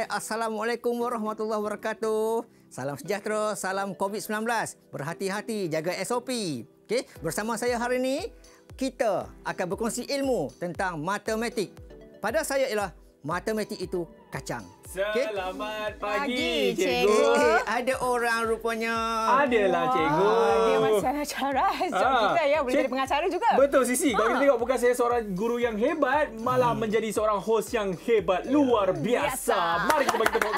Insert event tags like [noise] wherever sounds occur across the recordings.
Hai, Assalamualaikum warahmatullahi wabarakatuh. Salam sejahtera, salam COVID-19. Berhati-hati, jaga SOP. Okey, bersama saya hari ini, kita akan berkongsi ilmu tentang matematik. Pada saya ialah matematik itu kacang. Selamat Pagi, pagi, cikgu. cikgu. Eh, ada orang rupanya. Adalah cikgu. Ah, dia macam acara [laughs] Sebab Ah, kita ya boleh cik- jadi pengacara juga. Betul Sisi. Kalau Ah. kita tengok bukan saya seorang guru yang hebat, malah menjadi seorang host yang hebat luar biasa. Biasa. Mari kita bagi tepuk.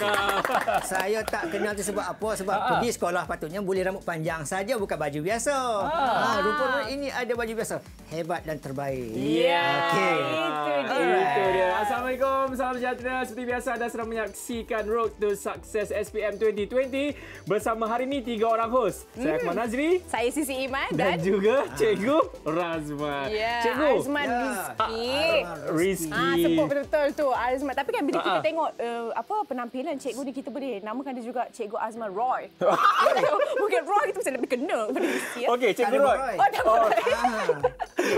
[laughs] Saya tak kenal tu sebab apa? Sebab Ah. pergi sekolah patutnya boleh rambut panjang saja bukan baju biasa. Ha, Ah. rupanya ini ada baju biasa. Hebat dan terbaik. Ya. Okey. Itu dia. Itu dia. Assalamualaikum. Salam sejahtera. Seperti biasa anda sedang menyaksikan Road to Success SPM 2020 bersama hari ini tiga orang host. Saya Akmal Nazri Saya Sisi Iman dan dan, juga Cikgu Razman. ya, Cikgu Azman Ya. Rizki. Rizki. Ah, sebut betul-betul tu Azman. Tapi kan bila Ah, kita ah. tengok uh, apa penampilan cikgu ni kita boleh namakan dia juga Cikgu Azman Roy. [laughs] Mungkin Roy itu bisa lebih kena kepada Rizki. Ya? Okey, Cikgu Roy. Roy. Oh, tak boleh. Ah.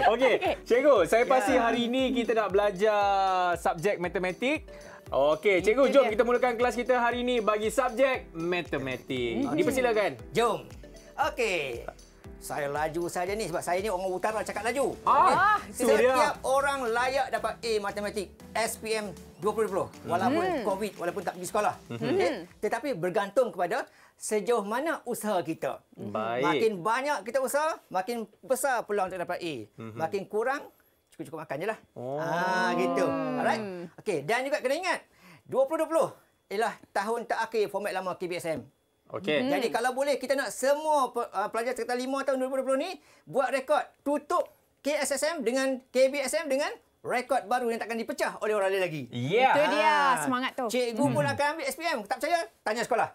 [laughs] Okey, cikgu, saya pasti Ya. hari ini kita nak belajar subjek matematik. Okey, cikgu, Itu jom dia. kita mulakan kelas kita hari ini bagi subjek matematik. Dipersilakan. Jom. Okey. Saya laju saja ni sebab saya ni orang utara cakap laju. Ah, itu dia. Setiap orang layak dapat A matematik SPM 2020 walaupun Hmm. COVID walaupun tak pergi sekolah. Mhm. Okey. Tetapi bergantung kepada sejauh mana usaha kita. Baik. Makin banyak kita usaha, makin besar peluang untuk dapat A. Mhm. Makin kurang cukup-cukup makan je lah. Oh. Ah, gitu. Alright. Okey, dan juga kena ingat 2020 ialah tahun terakhir format lama KBSM. Okey. Jadi kalau boleh kita nak semua uh, pelajar tingkatan 5 tahun 2020 ni buat rekod tutup KSSM dengan KBSM dengan rekod baru yang takkan dipecah oleh orang lain lagi. Ya. Itu dia Ah. semangat tu. Cikgu pun akan ambil SPM. Tak percaya? Tanya sekolah.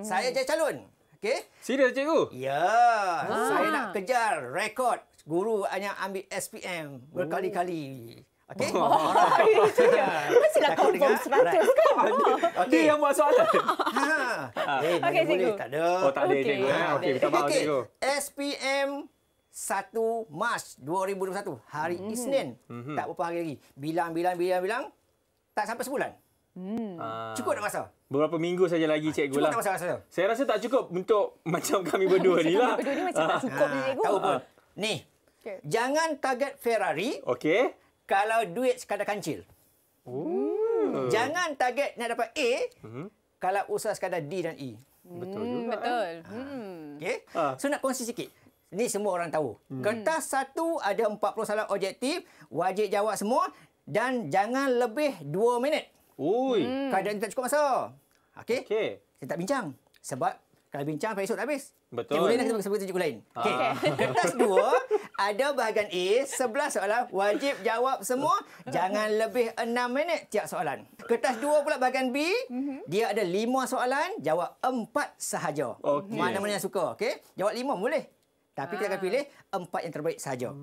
Saya jadi calon. Okey? Serius cikgu? Ya, saya nak kejar rekod guru hanya ambil SPM berkali-kali. Okey? [laughs] [laughs] Itu dia. Mestilah Takut confirm dengar? 100 kan. [laughs] Dia yang buat soalan. Ha. Eh, mana Okey, boleh? cikgu. Tak ada. Oh, tak ada Okey. cikgu. eh? Okey, minta maaf Okey, cikgu. SPM 1 Mac 2021 hari Mhm. Isnin. Tak berapa hari lagi. Bilang bilang bilang bilang tak sampai sebulan. Ah, Cukup tak masa? Beberapa minggu saja lagi cikgu Cukup lah. tak masa? Saya rasa tak cukup untuk macam kami berdua ni lah. Berdua ni macam tak cukup ni cikgu. tahu pun. Ni. Okey. Jangan target Ferrari Okey. kalau duit sekadar kancil. Oh. Jangan target nak dapat A Mhm. kalau usaha sekadar D dan E. Betul Hmm, juga. betul. Hmm. Okey? Ah. So nak kongsi sikit. Ni semua orang tahu. Hmm. Kertas satu ada 40 soalan objektif, wajib jawab semua dan jangan lebih 2 minit. Ui. Hmm. Keadaan tak cukup masa. Okey? Okey. Kita tak bincang. Sebab kalau bincang pada esok tak habis. Betul. Cikgu lain nak kita sebut cikgu lain. Okey. Ah. Kertas dua ada bahagian A, 11 soalan, wajib jawab semua, jangan lebih 6 minit tiap soalan. Kertas dua pula bahagian B, dia ada 5 soalan, jawab 4 sahaja. Okey. Mana-mana yang suka, okey? Jawab 5 boleh. Tapi kita akan pilih 4 yang terbaik sahaja.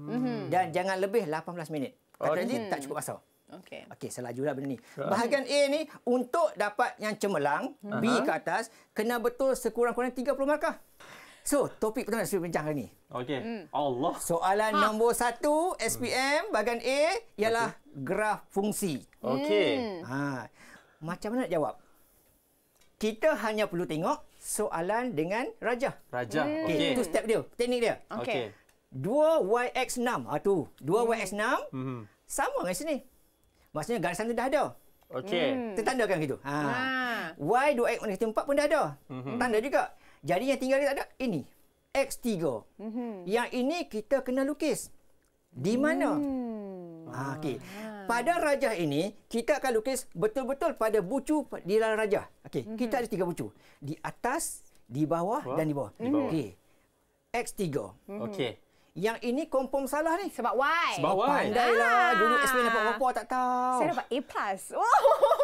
Dan jangan lebih 18 minit. Kata Okey. nanti tak cukup masa. Okey. Okey, selajulah benda ni. Bahagian A ni untuk dapat yang cemerlang, B ke atas, kena betul sekurang-kurangnya 30 markah. So, topik pertama yang saya bincang hari ni. Okey. Hmm. Allah. Soalan ha. nombor satu SPM bahagian A ialah graf fungsi. Okey. Ha. Macam mana nak jawab? Kita hanya perlu tengok soalan dengan rajah. Raja. Okey, Okey. itu step dia, teknik dia. Okey. 2YX6. Ah tu, 2YX6 Mhm. sama dengan sini. Maksudnya garisan tu dah ada. Okey. Tertandakan gitu. Ha. Ha. Y 2X negatif 4 pun dah ada. Mhm. Tanda juga. Jadi yang tinggal dia tak ada ini. X3. Mhm. Yang ini kita kena lukis. Di mana? Hmm. Ha, okey. Pada rajah ini, kita akan lukis betul-betul pada bucu di dalam rajah. Okey, Mhm. kita ada tiga bucu. Di atas, di bawah Bawah, dan di bawah. di bawah. Okey. X3. Okey. Yang ini confirm salah ni. Sebab Y. Sebab Y. Pandailah. Dulu Ah. SPM dapat berapa tak tahu. Saya dapat A+. [laughs]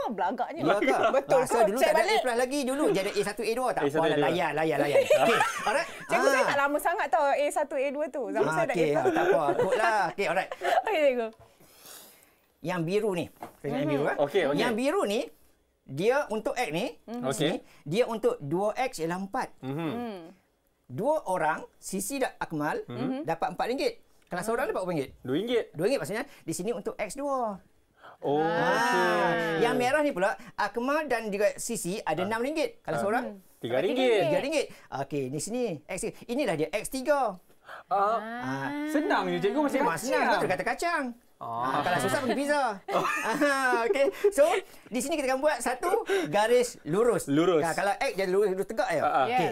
Oh, belagaknya. Ya ke? Betul. Masa dulu tak ada balik. A plus lagi. Dulu jadi A1, A2. Tak A1, apa lah. A2. Layan, layan, layan. [laughs] Okey. Alright. Cikgu Ah. saya tak lama sangat tau A1, A2 tu. Zaman Ah, saya dah Okey, A+. ah, tak apa. Kutlah. Okey, alright. [laughs] Okey, cikgu. Yang biru ni. Saya yang biru. eh. Okey, okey. Yang biru ni, dia untuk X ni, Okey. sini, dia untuk 2X ialah 4. Mhm. Hmm. Dua orang, Sisi dan Akmal, dapat RM4. Kalau seorang dapat berapa ringgit? RM2. RM2 maksudnya, di sini untuk X2. Oh. Ah, yang merah ni pula Akmal dan juga Sisi ada RM6 kalau seorang. Tiga Tiga ringgit. ringgit. RM3. Okey, ni sini. X inilah dia X3. Ah, Ah. senang je cikgu masih Memang senang betul kata kacang. Ah. kalau susah pergi pizza. [laughs] Ah, okey. So, di sini kita akan buat satu garis lurus. Lurus. Ah, kalau X jadi lurus, lurus tegak ya. Ah. Okey.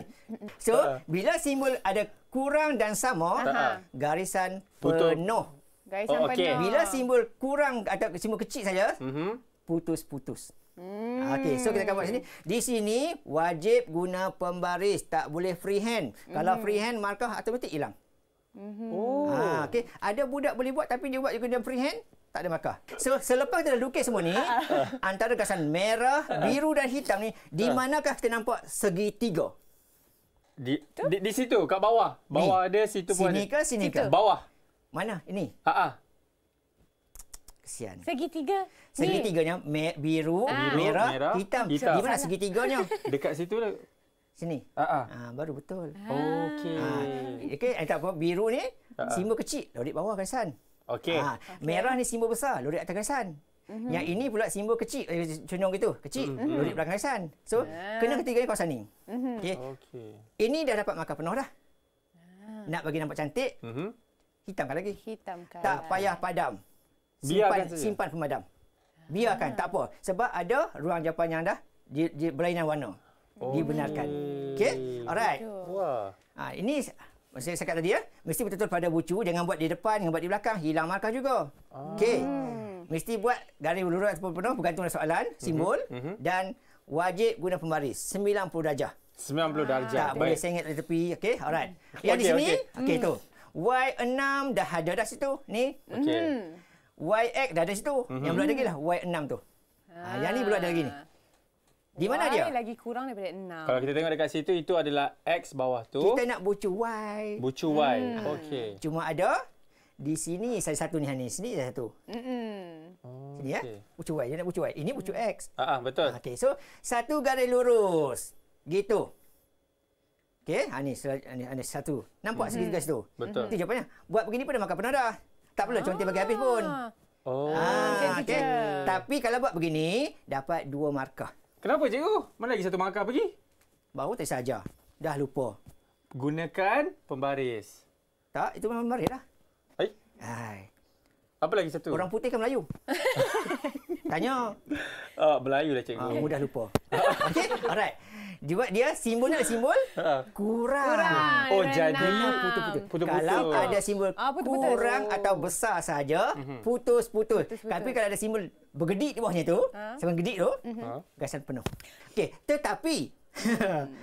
So, Ah. bila simbol ada kurang dan sama, Ah. garisan Putus. penuh. Garisan Oh, okey. penuh. Bila simbol kurang atau simbol kecil saja, Mhm. putus-putus. Hmm. Okey, so kita akan buat sini. Di sini wajib guna pembaris, tak boleh freehand. Hmm. Kalau freehand markah automatik hilang. Oh. Ha, okey. Ada budak boleh buat tapi dia buat guna freehand, tak ada markah. So selepas kita dah lukis semua ni, [laughs] antara garisan merah, biru dan hitam ni, di manakah kita nampak segitiga? Di, di di situ kat bawah. Bawah ada situ pun Sini ada. ke sini ke? Bawah. Mana? Ini. Ha ah. Kesian. Segitiga. Ni. Segitiganya me, biru, Ah. merah, Merah, hitam. hitam. Di mana segitiganya? Dekat situ lah. Sini. Ha ah. Ah, baru betul. Okey. Ha, okey, eh, tak apa. Biru ni Ah. simbol kecil, lorik bawah garisan. Okey. Ha, merah ni simbol besar, lorik atas garisan. Mhm. Yang ini pula simbol kecil, eh, condong gitu, kecil, Mhm. lorik belakang garisan. So, Ah. kena ketiga ni kawasan ni. Mhm. Okey. Okey. Ini dah dapat markah penuh dah. Ah. Nak bagi nampak cantik, Mhm. hitamkan lagi. Hitamkan. Tak payah padam. Biarkan Simpan, saja. simpan pemadam. Biarkan, tak apa. Sebab ada ruang jawapan yang dah di, di berlainan warna. Dibenarkan. Okey? Alright. Wah. Ha, ini saya cakap tadi ya, mesti betul-betul pada bucu, jangan buat di depan, jangan buat di belakang, hilang markah juga. Okey. Mesti buat garis lurus ataupun penuh bergantung dengan soalan, simbol mhm. dan wajib guna pembaris 90 darjah. 90 darjah. Tak boleh sengit dari tepi, okey? Alright. Yang di Okey, sini, okey. okey tu. Y6 dah ada dah situ. Ni Okey. YX dah ada situ. Yang belum ada lagi lah Y6 tu. Ha, yang ni belum ada lagi ni. Di mana Y dia? lagi kurang daripada 6. Kalau kita tengok dekat situ itu adalah X bawah tu. Kita nak bucu Y. Bucu Y. Okey. Cuma ada di sini saya satu ni Han ni. Sini saya satu. Mm-mm. Sini ya. Okey. Bucu Y. Dia nak bucu Y. Ini bucu X. Ah ah, betul. Okey. So satu garis lurus. Gitu. Okey. Ha ni, sel- ni, ni satu. Nampak Mhm. segitiga situ? Betul. Itu jawapannya. Buat begini pun dah makan pernah dah. Tak perlu contoh bagi habis pun. Ah. Oh. Ah, okey. je. Tapi kalau buat begini, dapat dua markah. Kenapa cikgu? Mana lagi satu markah pergi? Baru tak saja. Dah lupa. Gunakan pembaris. Tak, itu memang maris lah. Hai. Hai. Apa lagi satu? Orang putih kan Melayu. [laughs] Tanya. Ah, Melayu lah Ah, cikgu. mudah lupa. [laughs] Okey, alright. Dia dia simbolnya ada simbol Ah. kurang. Kurang. Oh, jadi. Putus-putus. Putus-putus. Kalau ada simbol Ah, putus-putus. kurang Oh. atau besar saja, Mhm. putus-putus. Tapi kalau ada simbol bergedik di bawahnya tu, Ah. simbol gedik tu, Ha? gasan penuh. Okey, tetapi [laughs]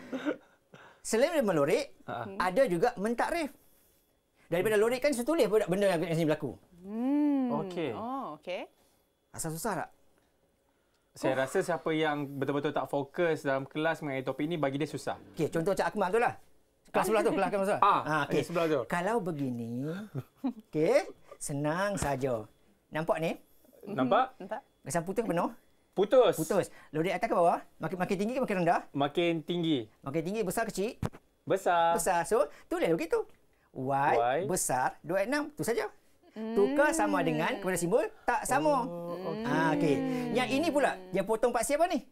selain daripada melorik, Ah. ada juga mentakrif. Daripada lorik kan setulis pun benda yang sini berlaku. Hmm. Okey. Oh, okey. Asal susah tak? Saya rasa siapa yang betul-betul tak fokus dalam kelas mengenai topik ini bagi dia susah. Okey, contoh Cak Akmal tu lah. Kelas sebelah tu, kelas sebelah. Ah, okey. yang sebelah tu. Kalau begini, okey, senang saja. Nampak ni? Nampak? Nampak? Gasan putih ke penuh? Putus. Putus. Lorik atas ke bawah? Makin makin tinggi ke makin rendah? Makin tinggi. Makin tinggi besar kecil? Besar. Besar. So, tulis begitu. Y, Y. besar 2.6. Tu saja. Tukar sama dengan kepada simbol tak sama. Oh, okey. Ah, okey. Yang ini pula, dia potong paksi apa ni?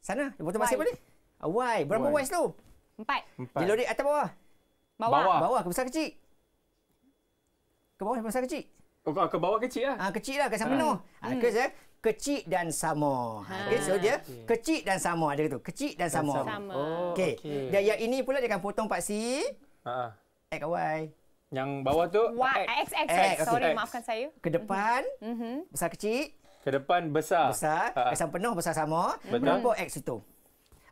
Sana, dia potong paksi apa ni? Ah, Y. Berapa Y. Y tu? Empat. Empat. Dia lorik atas bawah. Bawah. Bawah. Bawah ke besar kecil? Ke bawah ke besar kecil? Oh, ke bawah kecil lah. Ah, kecil lah, kesan penuh. Ah, ke saya kecil dan sama. Ha. Okey, so dia okey. kecil dan sama dia tu. Kecil dan sama. Sama. Oh, Okey. okey. Dan yang ini pula dia akan potong paksi Ha. X ke Y. Yang bawah tu Y, X. X, X, X. Sorry, X. maafkan saya. Ke depan, Mhm. besar kecil, ke depan besar. besar, kesan penuh, besar sama. Betul. Berapa X itu?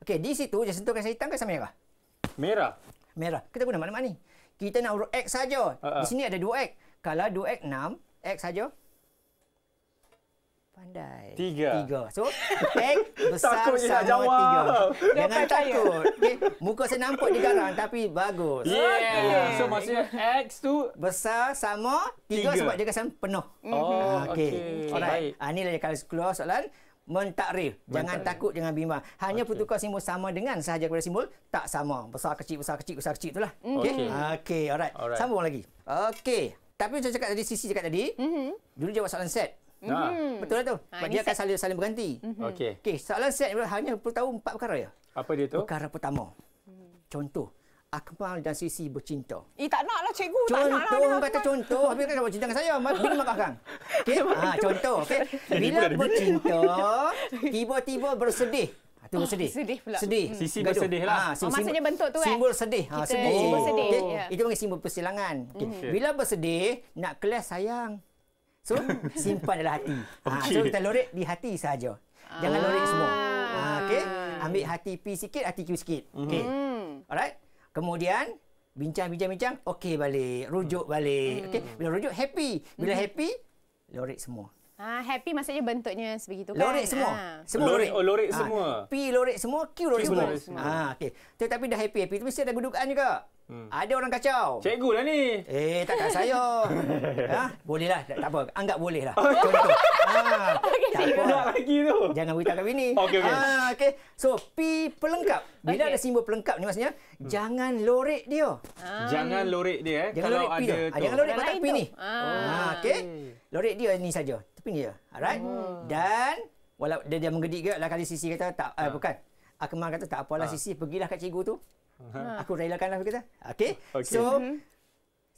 Okey, di situ dia sentuh kesan hitam ke merah? Merah. Merah. Kita guna maklumat ni. Kita nak urut X saja. Ha. Di sini ada 2X. Kalau 2X 6, X saja. Pandai. Tiga. Tiga. So, [laughs] X besar sama jawab. tiga. Jangan takut. Okay. Muka saya nampak dia garang tapi bagus. Yeah. So maksudnya X tu Besar sama tiga, Tiga. sebab dia kesan penuh. Oh, Okey. okey. Alright. Baik. Ah ni lah dia kalau keluar soalan mentakrif. Jangan Mentakrif. takut, jangan bimbang. Hanya Okey. pertukar simbol sama dengan sahaja kepada simbol tak sama. Besar kecil besar kecil besar kecil itulah. Okey. Okey, alright. Alright. Sambung lagi. Okey. Tapi saya cakap tadi sisi cakap tadi, Mhm. dulu jawab soalan set. Ha. Betul lah tu. Ha, dia akan saling saling berganti. Okey. Okey, soalan set ni hanya perlu tahu empat perkara ya. Apa dia tu? Perkara pertama. Contoh, Akmal dan Sisi bercinta. Eh, tak nak lah cikgu. tak nak lah. Contoh, kata contoh. Habis kan buat cinta dengan saya. Bini makan kang. [laughs] Okey? Ha, contoh. Okey. Bila bercinta, [laughs] tiba-tiba bersedih. Ha, tu bersedih. sedih pula. Sedih. Sisi Gaduh. bersedih lah. Ha, Oh, maksudnya bentuk tu, eh? Simbol sedih. Ha, Kita sedih. simbol sedih, Okey? ya. Itu panggil simbol persilangan. Okey. Okey. Bila bersedih, nak kelas sayang. So, simpan dalam hati. [laughs] Ha, so, kita lorek di hati saja. Jangan lorek semua. Ha, okey. Ah. Ambil hati P sikit, hati Q sikit. Okey. Hmm. Alright. Kemudian bincang-bincang-bincang, okey balik, rujuk balik. Okey. Bila rujuk happy. Bila happy, lorek semua. Ah, happy maksudnya bentuknya sebegitu kan? Lorek semua. Ah. Semua Lorek- oh, lorek Ah, semua. P lorek semua, Q lorek Q semua. lorek semua. Ha, okey. Tetapi dah happy-happy tu mesti ada kedudukan juga. Ada orang kacau. Cikgu lah ni. Eh, takkan saya. [laughs] ha? Boleh lah. Tak, tak apa. Anggap boleh lah. [laughs] Contoh. ha, tak apa. Nak lagi tu. Jangan beritahu kat bini. Okey, okey. Ah, okey. So, P pelengkap. Bila Okey. ada simbol pelengkap ni maksudnya, jangan lorek dia. Jangan lorek dia eh. Jangan Kalau lorek P ada dia. Ah, tu. jangan lorek kotak lain P ni. Ah. Ah, okey. Lorek dia ni saja. Tepi ni je. Alright? Dan walau dia dia menggedik ke lah kali sisi kata tak uh, bukan. Akmal kata tak apalah sisi pergilah kat cikgu tu. Aku relakanlah kata. Okey. Okey. So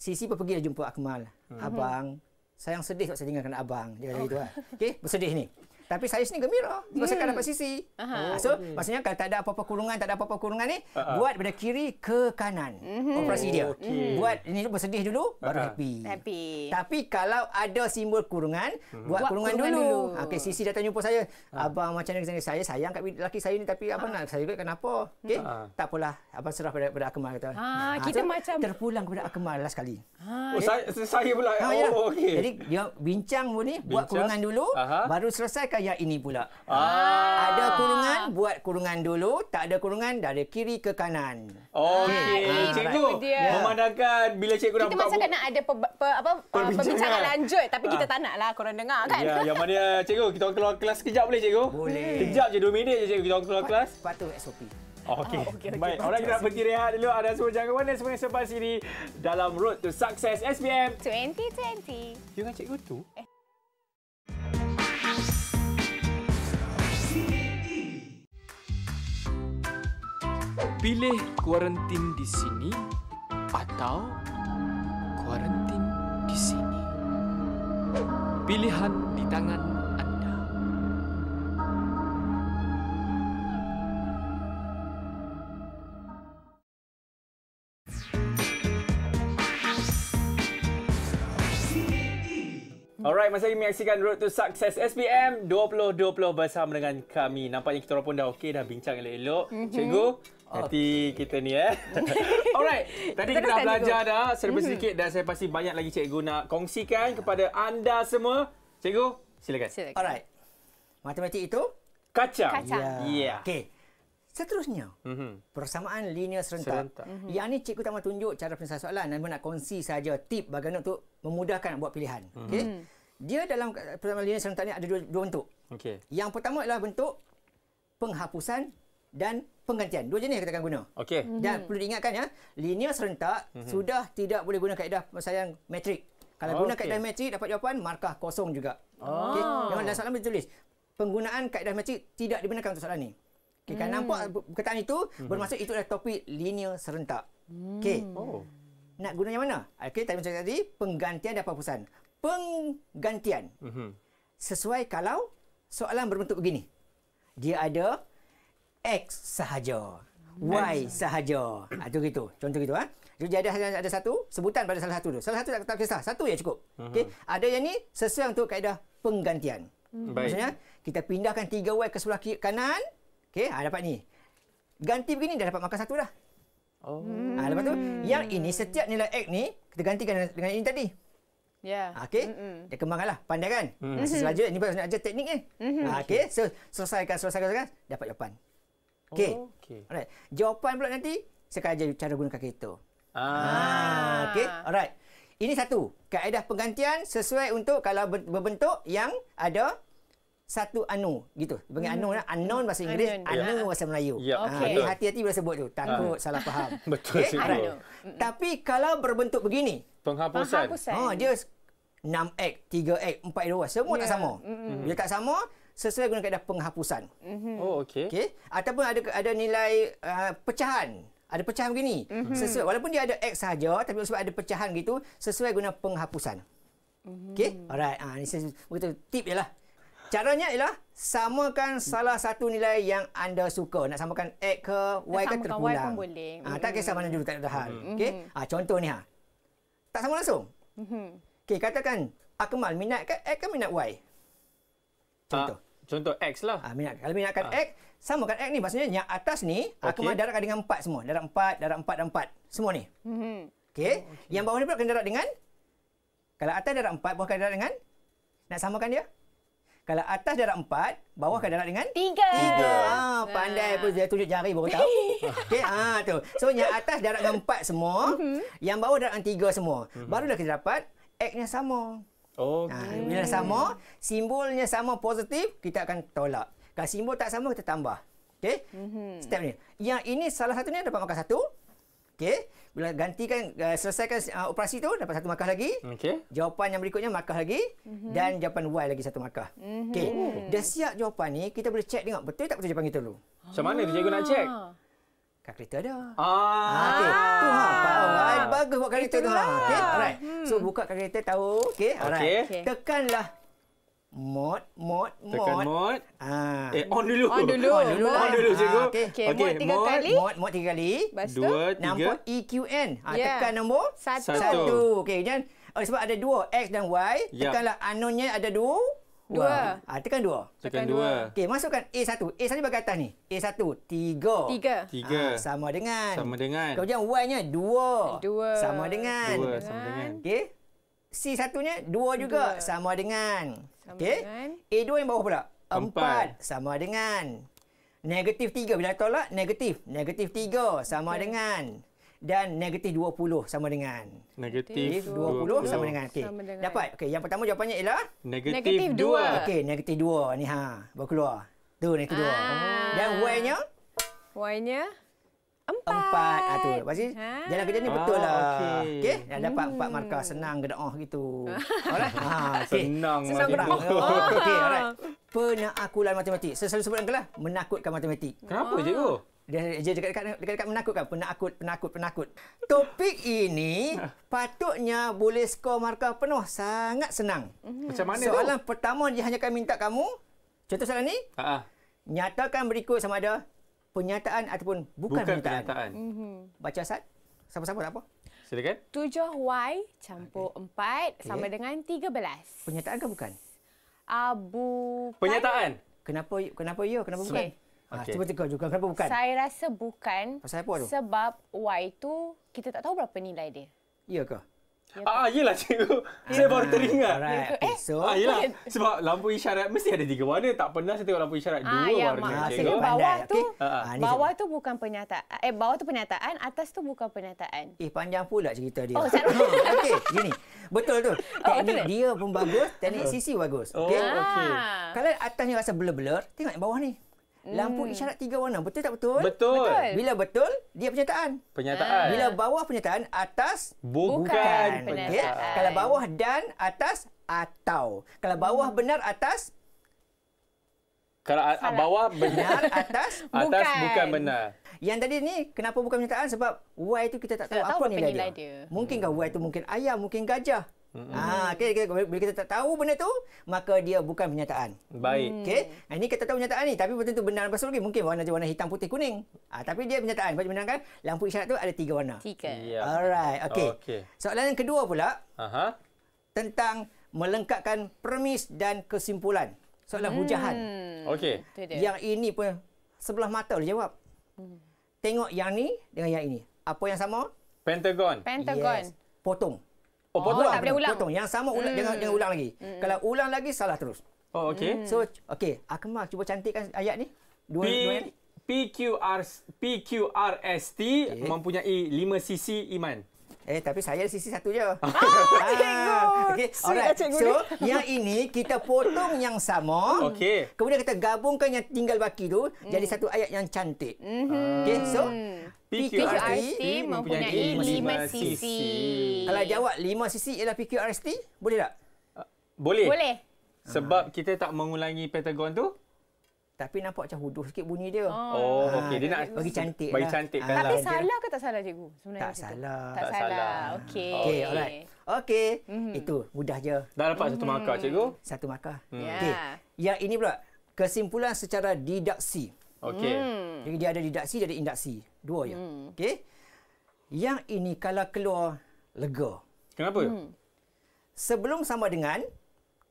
Sisi pun pergi jumpa Akmal. Abang, sayang sedih sebab saya tinggalkan abang. Dia kata gitu lah. Okey, bersedih ni. Tapi saya sini gembira. Sebab saya akan dapat sisi. Aha. Ah, So, maksudnya kalau tak ada apa-apa kurungan, tak ada apa-apa kurungan ni, buat daripada kiri ke kanan. Operasi dia. Okey. Buat ini bersedih dulu, baru Ah. happy. Happy. Tapi kalau ada simbol kurungan, buat, Buat kurungan, kurungan dulu. dulu. Okey, Sisi datang jumpa saya. Abang macam ni, saya sayang kat lelaki saya ni tapi abang nak saya juga kenapa? Okey, Ah. tak apalah. Abang serah pada, pada Akmal kata. Ah, kita macam- terpulang kepada Akmal last kali. Ah, Oh, saya, saya pula. Ha, ya. Oh, okey. Jadi dia bincang pun ni, buat kurungan dulu, Aha. baru selesaikan yang ini pula. Ah. Ada kurungan, buat kurungan dulu. Tak ada kurungan, dari kiri ke kanan. Okey, Ah, cikgu. dia. Memandangkan bila cikgu dah kita buka macam buku. nak ada per, per, apa, Perbincangan. perbincangan lanjut tapi kita Ah. tak nak lah korang dengar kan. Ya, yang mana cikgu kita orang keluar kelas sekejap boleh cikgu? Boleh. Kejap je 2 minit je cikgu kita orang keluar kelas. Patuh SOP. Oh, Okey. Ah, okey, okey. Baik, orang kita nak berhenti rehat dulu. Ada semua jangan mana semua sebab sini dalam Road to Success SPM. 2020. Dengan cikgu tu. Pilih kuarantin di sini atau kuarantin di sini. Pilihan di tangan Alright, masa ini menyaksikan Road to Success SPM 2020 bersama dengan kami. Nampaknya kita orang pun dah okey dah bincang elok-elok. Cikgu, nanti kita ni eh. [laughs] Alright, tadi kita dah belajar dah sedikit sedikit dan saya pasti banyak lagi cikgu nak kongsikan kepada anda semua. Cikgu, silakan. Silakan. Alright. Matematik itu? Kacang. Kacang. Ya. Okey. Seterusnya, Mhm. persamaan linear serentak. Serentak. Mhm. Yang ni cikgu tak mahu tunjuk cara penyelesaian soalan. Namun nak kongsi saja tip bagaimana untuk memudahkan buat pilihan. Mhm. Okey. Dia dalam persamaan linear serentak ni ada dua, dua bentuk. Okey. Yang pertama adalah bentuk penghapusan dan penggantian. Dua jenis kita akan guna. Okey. Dan perlu diingatkan ya, linear serentak sudah tidak boleh guna kaedah penyelesaian metrik. Kalau guna Okey. kaedah metrik dapat jawapan markah kosong juga. Okey. Memang dalam soalan boleh tulis penggunaan kaedah metrik tidak dibenarkan untuk soalan ni. Okey, kan nampak perkataan itu bermaksud itu adalah topik linear serentak. Okey. Oh. Nak guna yang mana? Okey, tadi macam tadi penggantian dan penghapusan. Penggantian Mhm. sesuai kalau soalan berbentuk begini. Dia ada X sahaja. Y sahaja. Ha, itu gitu. Contoh gitu. Ha? Jadi ada, ada, ada satu sebutan pada salah satu tu. Salah satu tak, tak kisah. Satu ya cukup. Okey. Ada yang ni sesuai untuk kaedah penggantian. Baik. Maksudnya kita pindahkan 3Y ke sebelah kiri, kanan. Okey. Ha, dapat ni. Ganti begini dah dapat makan satu dah. Oh. Ha, lepas tu yang ini setiap nilai X ni kita gantikan dengan, dengan ini tadi. Ya. Ha, Okey. Dia kembangkanlah. Pandai kan? Hmm. Selanjutnya ini baru nak ajar teknik ni. Ha, Okey. So selesaikan, selesaikan, selesaikan. Dapat jawapan. Okey. Oh, okey. Alright. Jawapan pula nanti saya akan ajar cara gunakan kereta. Ah. Ah. Okey. Alright. Ini satu. Kaedah penggantian sesuai untuk kalau ber- berbentuk yang ada satu anu gitu. Panggil anu lah. Unknown bahasa Inggeris, anu Ya. bahasa Melayu. Ya, Ah, betul. jadi hati-hati bila sebut tu. Takut salah faham. [laughs] Betul, Okey, cikgu. alright. Anu. Tapi kalau berbentuk begini, Penghapusan. Penghapusan. Oh, dia 6X, 3X, 4X, semua tak Ya. sama. Bila tak sama, sesuai guna kaedah penghapusan. Oh, okey. Okey. Ataupun ada ada nilai uh, pecahan. Ada pecahan begini. Mm-hmm. Sesuai walaupun dia ada X saja tapi sebab ada pecahan gitu sesuai guna penghapusan. Mm-hmm. Okey. Alright. Ah ni saya begitu tip je lah. Caranya ialah samakan salah satu nilai yang anda suka. Nak samakan X ke Y ke Samakan Y terpulang. pun boleh. Ah tak kisah mana dulu tak ada hal. Mm-hmm. Okey. Ah contoh ni ha. Tak sama langsung. Mhm. Okey katakan Akmal minat ke X ke minat Y? Contoh. Ah, contoh X lah. Ah, minat. Kalau minatkan X, samakan X ni. Maksudnya yang atas ni, okay. Akmal darabkan dengan 4 semua. Darab 4, darab 4 dan 4. Semua ni. Mhm. Okey. Yang bawah ni pula kena darab dengan? Kalau atas darab 4, bawah kena darab dengan? Nak samakan dia? Kalau atas darab 4, bawah kena darab dengan? Tiga. Tiga. Ah, pandai pun dia tunjuk jari baru tahu. [laughs] Okey, ah tu. So yang atas darab dengan 4 semua, yang bawah darab dengan 3 semua. Barulah kita dapat X-nya sama. Oh, Ha, bila sama, simbolnya sama positif, kita akan tolak. Kalau simbol tak sama, kita tambah. Okey? Mm-hmm. Step ni. Yang ini salah satunya dapat markah satu. Okey? Bila gantikan, uh, selesaikan uh, operasi tu, dapat satu markah lagi. okey. Jawapan yang berikutnya markah lagi. Mm-hmm. Dan jawapan Y lagi satu markah. Mm-hmm. Okey. Dah siap jawapan ni, kita boleh check tengok betul tak betul jawapan kita dulu. Macam mana tu cikgu nak check? Ah. Kalkulator ada. Ah. Ah, okey. Tu ha, alright. Bagus buat kalkulator tu ha. Okey, alright. So buka kalkulator tahu, okey, alright. Okey. Tekanlah mod, mod, mod. Tekan mod. Ah. Eh, on dulu. On dulu. On dulu. On dulu, cikgu. Ah, okey. Okey, mod tiga kali. Mod, mod tiga kali. Lepas tu, Dua, tiga. Nombor EQN. Ha, Ya. Tekan nombor Satu. Satu. satu. Okey, jangan. Oh, sebab ada dua, X dan Y. Ya. Tekanlah anonnya ada dua. Dua. Ha, tekan dua. Tekan dua. Okey, masukkan A1. A1 bagi atas ni. A1, tiga. Tiga. Tiga. Ah, sama dengan. Sama dengan. Kemudian Y-nya dua. Dua. Sama dengan. Dua sama dengan. Okey. C satunya dua juga Dua. sama dengan. Sama Okey. dengan. A2 yang bawah pula. Empat. Sama dengan. Negatif tiga bila tolak negatif. Negatif tiga sama Okey. dengan. Dan negatif 20 sama dengan. Negatif Negatif 20 sama dengan. Okey. Sama dengan. Dapat. Okey, yang pertama jawapannya ialah Negatif dua. dua. okey, negatif 2 ni ha, baru keluar. Tu negatif 2. Ah. Dan Y-nya Y-nya empat. Empat. Ah, tu. Lepas ni, Ha. jalan kerja ni betul Ah, lah. okey. Okey. Dah dapat empat markah. Senang gedaah gitu. [laughs] Alright. Ha, okey. Senang Senang lah. gerak. Oh, okey, [laughs] alright. Penakulan matematik. Saya selalu sebutkan lah, menakutkan matematik. Kenapa cikgu? Dia, dia dekat-dekat, dekat-dekat menakutkan. Penakut, penakut, penakut. Topik ini [laughs] patutnya boleh skor markah penuh. Sangat senang. Macam mana tu? Soalan pertama dia hanya akan minta kamu, contoh soalan ni, Ah, ah. nyatakan berikut sama ada penyataan ataupun bukan, Bukan penyataan. penyataan. Baca Asad. Siapa-siapa tak apa. Silakan. Tujuh Y campur empat sama Okey. dengan tiga belas. Penyataan ke bukan? Ah, bukan. Penyataan. Kenapa kenapa ya? Kenapa bukan? Okey. Ha, Okey. cuba teka juga kenapa bukan? Saya rasa bukan. Pasal apa tu? Sebab Y tu kita tak tahu berapa nilai dia. Ya ke? Ah, yelah cikgu. Saya baru teringat. Alright. Okay, Eh, so Ah, yelah. Sebab lampu isyarat mesti ada tiga warna. Tak pernah saya tengok lampu isyarat Ah, dua ya, warna. mak. Ah, cikgu. saya Bawah pandai. tu, okey? Ah, ah. Ah, ni Bawah tu bukan penyataan. Eh, bawah tu penyataan, atas tu bukan penyataan. Eh panjang pula cerita dia. Oh. Ha, [laughs] Okey, gini. Betul tu. Teknik betul. dia pun bagus, teknik sisi bagus. Oh, Okey. okey. Ah. Kalau atasnya rasa blur-blur, tengok yang bawah ni. Lampu isyarat tiga warna. Betul tak betul? Betul. Betul. Bila betul, dia penyataan. Penyataan. Bila bawah penyataan, atas Bukan, Bukan penyataan. Kalau bawah dan atas atau. Kalau bawah benar atas Kalau a- Salah. bawah benar [laughs] atas. atas Bukan. bukan benar. Yang tadi ni kenapa bukan penyataan sebab Y tu kita tak tahu Tak tahu apa berapa nilai, nilai dia. dia. Mungkinkah Y tu mungkin ayam, mungkin gajah. Ah, okay, okay, bila kita tak tahu benda tu, maka dia bukan penyataan. Baik. Okey. Nah, ini kita tahu penyataan ni tapi betul tu benar pasal lagi mungkin warna dia warna hitam putih kuning. Ah, tapi dia penyataan. Bagi benarkan lampu isyarat tu ada tiga warna. Tiga. Ya. Alright, okey. Okey. Soalan yang kedua pula Aha. tentang melengkapkan premis dan kesimpulan. Soalan hujahan. Hmm. Okey. Itu dia. Yang ini pun sebelah mata boleh jawab. Tengok yang ni dengan yang ini. Apa yang sama? Pentagon. Pentagon. Yes. Potong. Oh, Oh, potong. tak boleh ulang. Potong. Yang sama ulang jangan jangan ulang lagi. Kalau ulang lagi salah terus. Oh, okey. So, okey, Akmal cuba cantikkan ayat ni. Dua P dua ayat ni. PQR PQRST mempunyai 5 sisi iman. Eh, tapi saya sisi satu je. Ah, cikgu. Okey, alright. lah cikgu So, [laughs] yang ini kita potong yang sama. Okey. Kemudian kita gabungkan yang tinggal baki tu jadi satu ayat yang cantik. Okey, so PQRST mempunyai lima lima sisi. kalau jawab lima sisi ialah PQRST, boleh tak? Boleh. Boleh. Sebab kita tak mengulangi pentagon tu. Tapi nampak macam huduh sikit bunyi dia. Oh, Ah, okey. Dia nak bagi cantik Bagi lah. cantik Ah, kan Tapi lah. salah ke tak salah cikgu? Sebenarnya Tak salah. Tak, Tak salah. salah. Okey. Okey, alright. Okey. Mhm. Itu mudah je. Dah dapat satu markah cikgu. Satu markah. Ya. Okey. Yang ini pula kesimpulan secara didaksi. Okey. Hmm. Jadi dia ada didaksi, dia ada indaksi. Dua je. Okey. Yang ini kalau keluar lega. Kenapa? Hmm. Sebelum sama dengan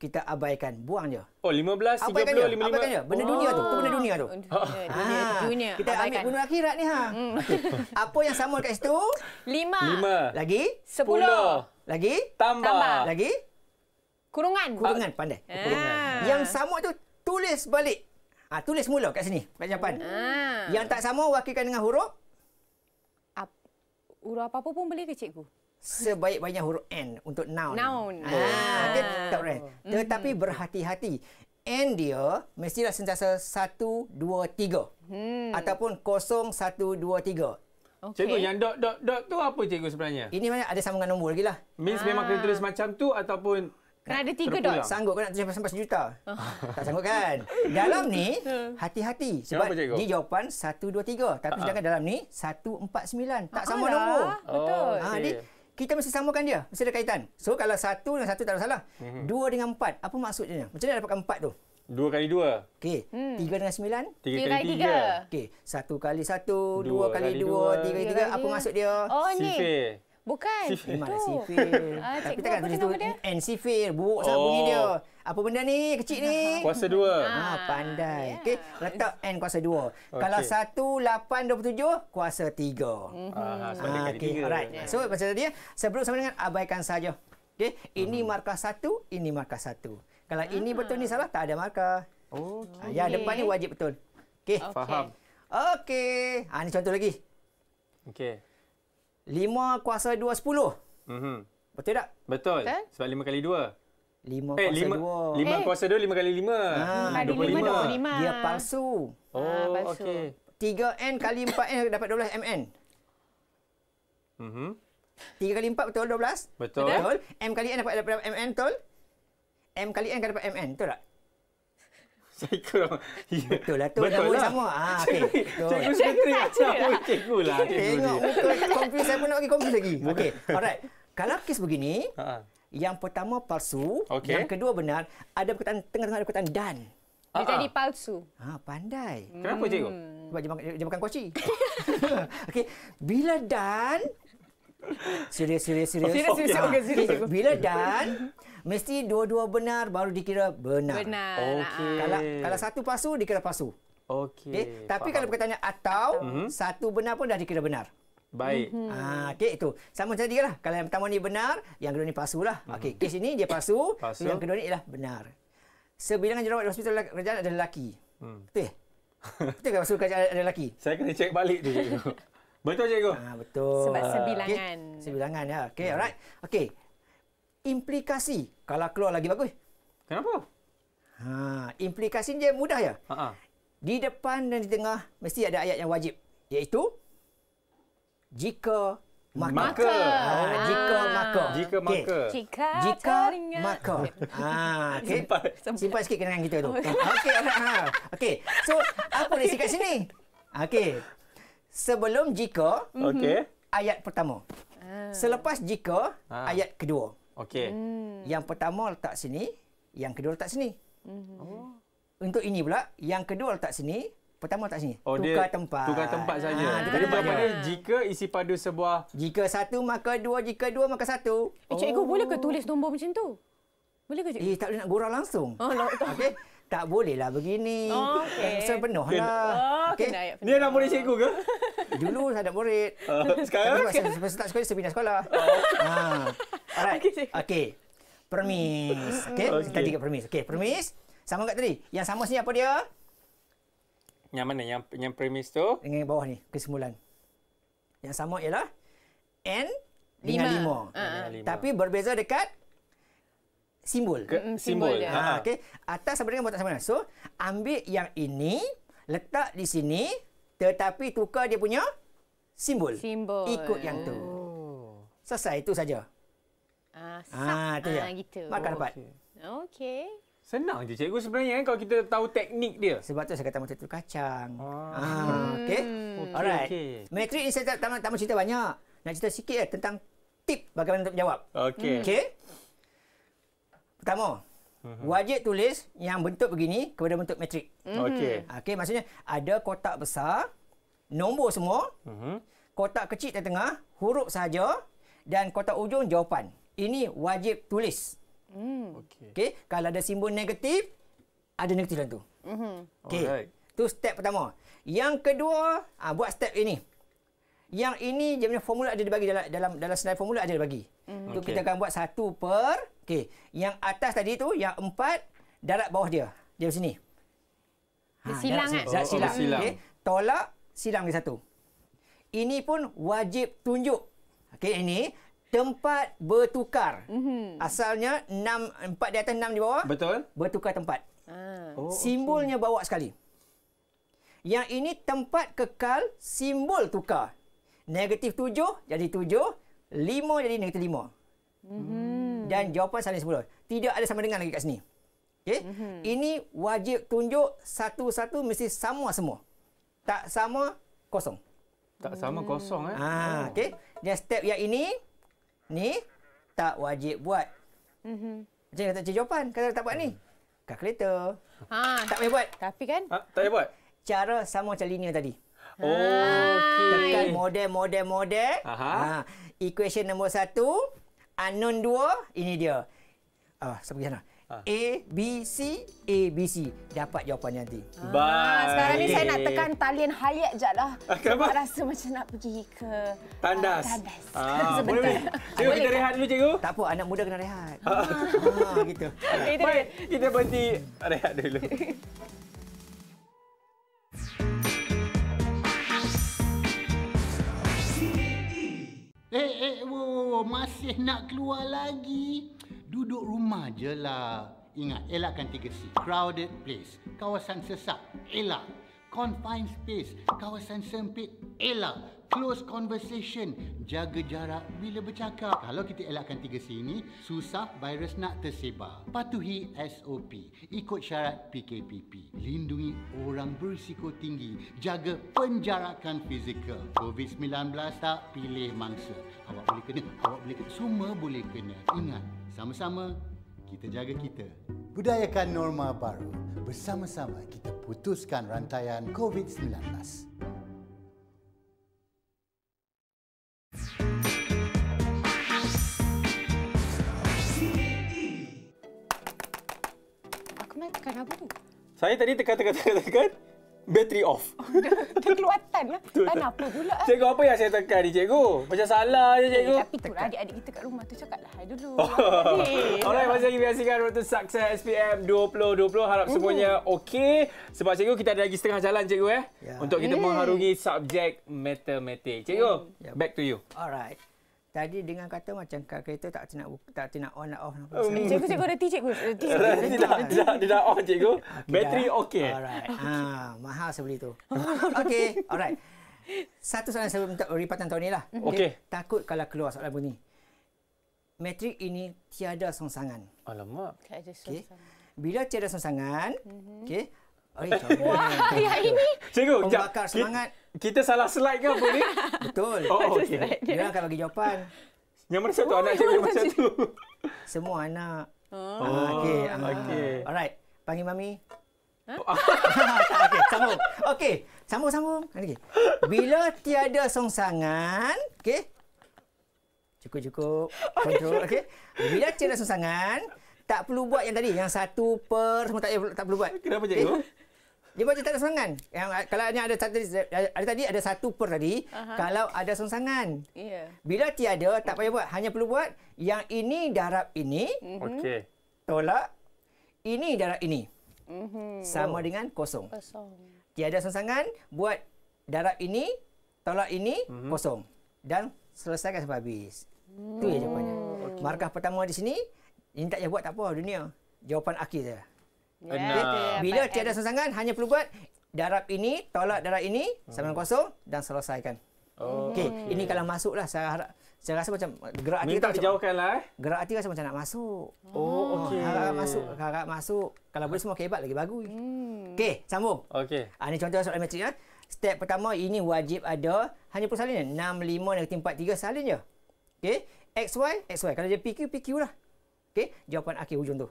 kita abaikan, buang je. Oh, 15, 30, Abaikan je. 55. Abaikan je. Benda dunia tu. Tu benda dunia tu. Dunia, dunia, Ah, dunia. Kita ambil Abaikan. benda akhirat ni ha. [laughs] Okey. Apa yang sama kat situ? Lima. 5. Lagi? Sepuluh. Lagi? Tambah. Tambah. Lagi? Kurungan. Kurungan pandai. Ah. Yang sama tu tulis balik. Ah, tulis mula kat sini, kat jawapan. Ah. Yang tak sama wakilkan dengan huruf Ap, huruf apa-apa pun boleh ke cikgu? Sebaik-baiknya huruf N untuk noun. Noun. Ah, Ah. dia tak boleh. Tetapi berhati-hati. N dia mestilah sentiasa 1 2 3 Hmm. ataupun 0 1 2 3. Okey. Cikgu, yang dot dot dot tu apa cikgu sebenarnya? Ini mana ada sambungan nombor lagi lah. Means memang kena tulis macam tu ataupun Kena ada tiga Terpulang. dot. Sanggup kan nak tulis sampai sejuta? tak sanggup kan? [laughs] Dalam ni, hati-hati. Sebab Kenapa, cikgu? dia jawapan 1, 2, 3. Tapi sedangkan dalam ni, 1, 4, 9. Tak sama Alah, nombor. Betul. Ha, okey. Kita mesti samakan dia. Mesti ada kaitan. So, kalau satu dengan satu tak ada salah. Mhm. Dua dengan empat. Apa maksudnya? Macam mana dapatkan empat tu? dua kali dua. Okey. Tiga dengan sembilan? Tiga Tiga kali tiga. tiga. Okey. Satu kali satu. Dua Dua, kali kali dua. dua. Tiga kali Tiga tiga. kali Apa tiga. maksud dia? Oh ni. Sifir. Bukan. Memang ada Itu. sifir. Ah, Tapi takkan tulis nama tu dia? N sifir. Buruk sangat Oh. bunyi dia. Apa benda ni? Kecil ni. Kuasa dua. Ah, pandai. ya. Okey, letak N kuasa 2. Kalau 1 8 27 kuasa 3. Ah, sebab dia Ah, kali okey, tiga. alright. So macam tadi ya, sebelum sama dengan abaikan saja. Okey, ini markah 1, ini markah 1. Kalau ini betul ni salah tak ada markah. Oh, Ah, yang depan ni wajib betul. Okey. Okey. faham. Okey. Ah ni contoh lagi. Okey. 5 kuasa 2 10. Mhm. Betul tak? Betul. Betul. Sebab lima kali dua. 5 Eh, kuasa lima, 2. lima Eh. kuasa dua, lima kali lima. Ah, Kali lima, 25. Dia palsu. Oh, Ah, palsu. okey. 3N kali 4N dapat 12 MN. Mhm. 3 kali 4 betul 12? Betul. Betul. M kali N dapat dapat MN betul? M kali N dapat MN betul tak? Saya kurang. Ya. Betul lah tu. Betul lah. sama. Ah, okey. Betul. Cikgu sekretari saja apa lah. cikgu lah. cikgu Tengok ni. muka confuse saya pun nak bagi confuse lagi. Okey. Alright. Kalau kes begini, Ha. yang pertama palsu, Okey. yang kedua benar, ada perkataan tengah-tengah ada perkataan dan. Dia jadi palsu. Ha, pandai. Kenapa cikgu? Sebab dia makan, dia makan kuaci. [laughs] Okey. Bila dan Serius, serius, serius. Serius, serius, serius, cikgu. Bila dan mesti dua-dua benar baru dikira benar. Benar. Okey. Kalau kalau satu palsu dikira palsu. Okey. Okey. Tapi faham. kalau perkataannya atau Mhm. satu benar pun dah dikira benar. Baik. Mhm. Ah, okey itu. Sama macam tadi lah. Kalau yang pertama ni benar, yang kedua ni palsu lah. Okey, kes ini dia palsu, Palsu. yang kedua ni ialah benar. Sebilangan jerawat di hospital kerajaan ada lelaki. Hmm. Betul? Betul ke hospital kerajaan ada lelaki? Saya kena cek balik tu cikgu. Betul cikgu? Ah, betul. Sebab sebilangan. Sebilangan ya. Okey, alright. Okey. Implikasi kalau keluar lagi bagus. Kenapa? Ha, implikasi dia mudah ya. Ha ah. Di depan dan di tengah mesti ada ayat yang wajib iaitu jika maka. Maka. Ha, jika Ah. maka. Jika maka. Jika, Jika teringat. maka. Ah, okey. Sempat. Simpan sikit kenangan kita tu. [laughs] Okey, alright. Ha. Okey. So, apa lesi kat sini? Okey. Sebelum jika Okey. ayat pertama. Selepas jika Ah. ayat kedua. Okey. Yang pertama letak sini, yang kedua letak sini. Oh. Untuk ini pula, yang kedua letak sini, pertama letak sini. Oh, tukar dia tempat. Tukar tempat saja. Tukar Jadi je. jika isi pada sebuah Jika satu maka dua, jika dua maka satu. Eh, cikgu boleh ke tulis nombor macam tu? Boleh ke cikgu? Eh, tak boleh nak gurau langsung. Oh. Okey. Tak boleh lah begini. Oh, okey. Saya penuh lah. Oh, Okey. kena ayat Ni anak murid cikgu ke? [laughs] Dulu saya ada murid. Uh, [laughs] Tapi sekarang? masa saya start sekolah, saya pindah sekolah. Ha. [laughs] Alright. Okey. Permis. Okey. Okey. Tadi ke permis. Okey, permis. Sama kat tadi. Yang sama sini apa dia? Yang mana? Yang yang premis tu? Dengan yang bawah ni, kesimpulan. Yang sama ialah N Lima. dengan lima. Ah, ah. Lima. Tapi berbeza dekat simbol. Ke, Mm-mm, simbol. simbol dia. Ha. Okey. Atas sama dengan bawah tak sama. So, ambil yang ini, letak di sini, tetapi tukar dia punya simbol. Simbol. Ikut yang tu. Oh. Selesai, itu saja. Ah. Ah, tu. Ah, gitu. Markah dapat. Okey. Senang je cikgu sebenarnya kan kalau kita tahu teknik dia. Sebab tu saya kata macam tu kacang. Ah. Ah, okey. Okey, Alright. okey. Matrik ni saya tak, tak, tak cerita banyak. Nak cerita sikit je tentang tip bagaimana untuk menjawab. Okey. Okey. Pertama, wajib tulis yang bentuk begini kepada bentuk matrik. Okey. Okey, maksudnya ada kotak besar, nombor semua, Mhm. kotak kecil tengah, huruf sahaja dan kotak ujung jawapan. Ini wajib tulis. Okey. Okey, kalau ada simbol negatif, ada negatif dalam tu. Okey. Alright. Tu step pertama. Yang kedua, ah buat step ini. Yang ini dia punya formula ada dibagi dalam dalam dalam slide formula ada dibagi. Mm. Tu Okey. kita akan buat satu per okey. Yang atas tadi tu yang empat darat bawah dia. Dia sini. Dia silang darat kan? sini. Darat Oh, silang. oh, silang. Okey. Tolak silang di satu. Ini pun wajib tunjuk. Okey, ini tempat bertukar. Mm-hmm. Asalnya enam empat di atas enam di bawah. Betul? bertukar tempat. Ah. Oh, Simbolnya bawa sekali. Yang ini tempat kekal simbol tukar. Negatif tujuh jadi tujuh, lima jadi negatif lima. Mm-hmm. Dan jawapan saling sepuluh. Tidak ada sama dengan lagi kat sini. Okay? Mm-hmm. Ini wajib tunjuk satu-satu mesti sama semua. Tak sama, kosong. Tak sama kosong eh. Ah, okay. Dan step yang ini, ni tak wajib buat. Mhm. Macam mana tak cari jawapan kalau tak buat ni? Kalkulator. Ah, Tak payah buat. tapi kan Ha, tak payah buat. cara sama macam linear tadi. Oh, Tekan okey. model, model, model. Aha. Ha, equation nombor satu, unknown dua, ini dia. Ah, saya pergi sana. Ah. A, B, C, A, B, C. Dapat jawapan nanti. Baik. Ah, sekarang ni saya nak tekan talian Hayat je lah. Ah, kenapa? Sebab rasa macam nak pergi ke Tandas. ah, tandas. Ah, [laughs] Sebentar. boleh boleh. Cikgu kita rehat dulu cikgu. Tak apa, anak muda kena rehat. Ah. ha, gitu. Okay, itu Baik, kita berhenti rehat dulu. [laughs] Eh, eh, wo, wo, wo, masih nak keluar lagi? Duduk rumah je lah. Ingat, elakkan 3C. Crowded place. Kawasan sesak. Elak. Confined space. Kawasan sempit. Elak. Close conversation. Jaga jarak bila bercakap. Kalau kita elakkan 3C ini, susah virus nak tersebar. Patuhi SOP. Ikut syarat PKPP. Lindungi orang berisiko tinggi. Jaga penjarakan fizikal. COVID-19 tak pilih mangsa. Awak boleh kena, awak boleh kena. Semua boleh kena. Ingat, sama-sama kita jaga kita. Budayakan norma baru. Bersama-sama kita putuskan rantaian COVID-19. Saya tadi tekan-tekan tekan battery off. [laughs] Dah keluar tan lah. Tan apa pula? eh? Cikgu apa yang saya tekan ni cikgu? Macam salah je cikgu. Eh, tapi tu lah adik-adik kita kat rumah tu cakap lah dulu. Oh. [laughs] Alright, masih lagi menyaksikan Road to Success SPM 2020. Harap semuanya okey. Sebab cikgu kita ada lagi setengah jalan cikgu eh. Ya. Untuk kita mengharungi subjek matematik. Cikgu, Ya. back to you. Alright. Tadi dengan kata macam kalkulator tak nak tak nak on nak off. nak apa. Cikgu, cikgu reti cikgu. Reti, cikgu. Reti, dah, dah, dia dah on cikgu. Okey Bateri dah. okey. Alright. Ah, mahal saya beli tu. [laughs] Okey, alright. Satu soalan saya minta ripatan tahun ni lah. Okey. Takut kalau keluar soalan bunyi. Matrik ini tiada songsangan. Alamak. Tak ada Okey. suasana. Bila tiada songsangan, okey. Oh, [laughs] Wah, yang ini. Cikgu, jap. Membakar Ki- semangat. Kita salah slide ke apa ni? [laughs] Betul. Oh, okey. Dia akan bagi jawapan. Yang mana satu anak cikgu yang mana satu? Semua anak. Oh, Ah, okey. ah. okey. Alright. Panggil mami. Tak, [laughs] okey, sambung. Okey, sambung sambung. Okey. Bila tiada songsangan, okey. Cukup-cukup. Kontrol, okey. Bila tiada songsangan, tak perlu buat yang tadi, yang satu per semua tak, tak perlu buat. Kenapa cikgu? Dia buat je tak ada songsangan. Yang kalau hanya ada satu ada tadi ada satu per tadi, Aha. kalau ada songsangan. Ya. Bila tiada, tak payah buat. Hanya perlu buat yang ini darab ini, Okey. tolak ini darab ini. Mhm. Sama dengan kosong. Kosong. Tiada songsangan, buat darab ini, tolak ini, Mhm. kosong. Dan selesaikan sampai habis. Itu je jawapannya. Markah pertama di sini, ini tak payah buat tak apa dunia. Jawapan akhir je. Dia Bila tiada kan? songsangan, hanya perlu buat darab ini, tolak darab ini, sama dengan kosong dan selesaikan. Oh. Okey, ini kalau masuklah saya harap Saya rasa macam gerak hati Minta kita macam, dijauhkan lah eh. gerak hati rasa macam nak masuk. Oh, okey. Harap masuk, harap masuk. Kalau boleh semua kebat lagi bagus. Hmm. Okey, sambung. Okey. Ah, ini contoh soalan matrik ya. Step pertama ini wajib ada hanya pun salin 6 5 negatif 4 3 salin je. Okey. XY XY. Kalau dia PQ PQ lah. Okey, jawapan akhir hujung tu.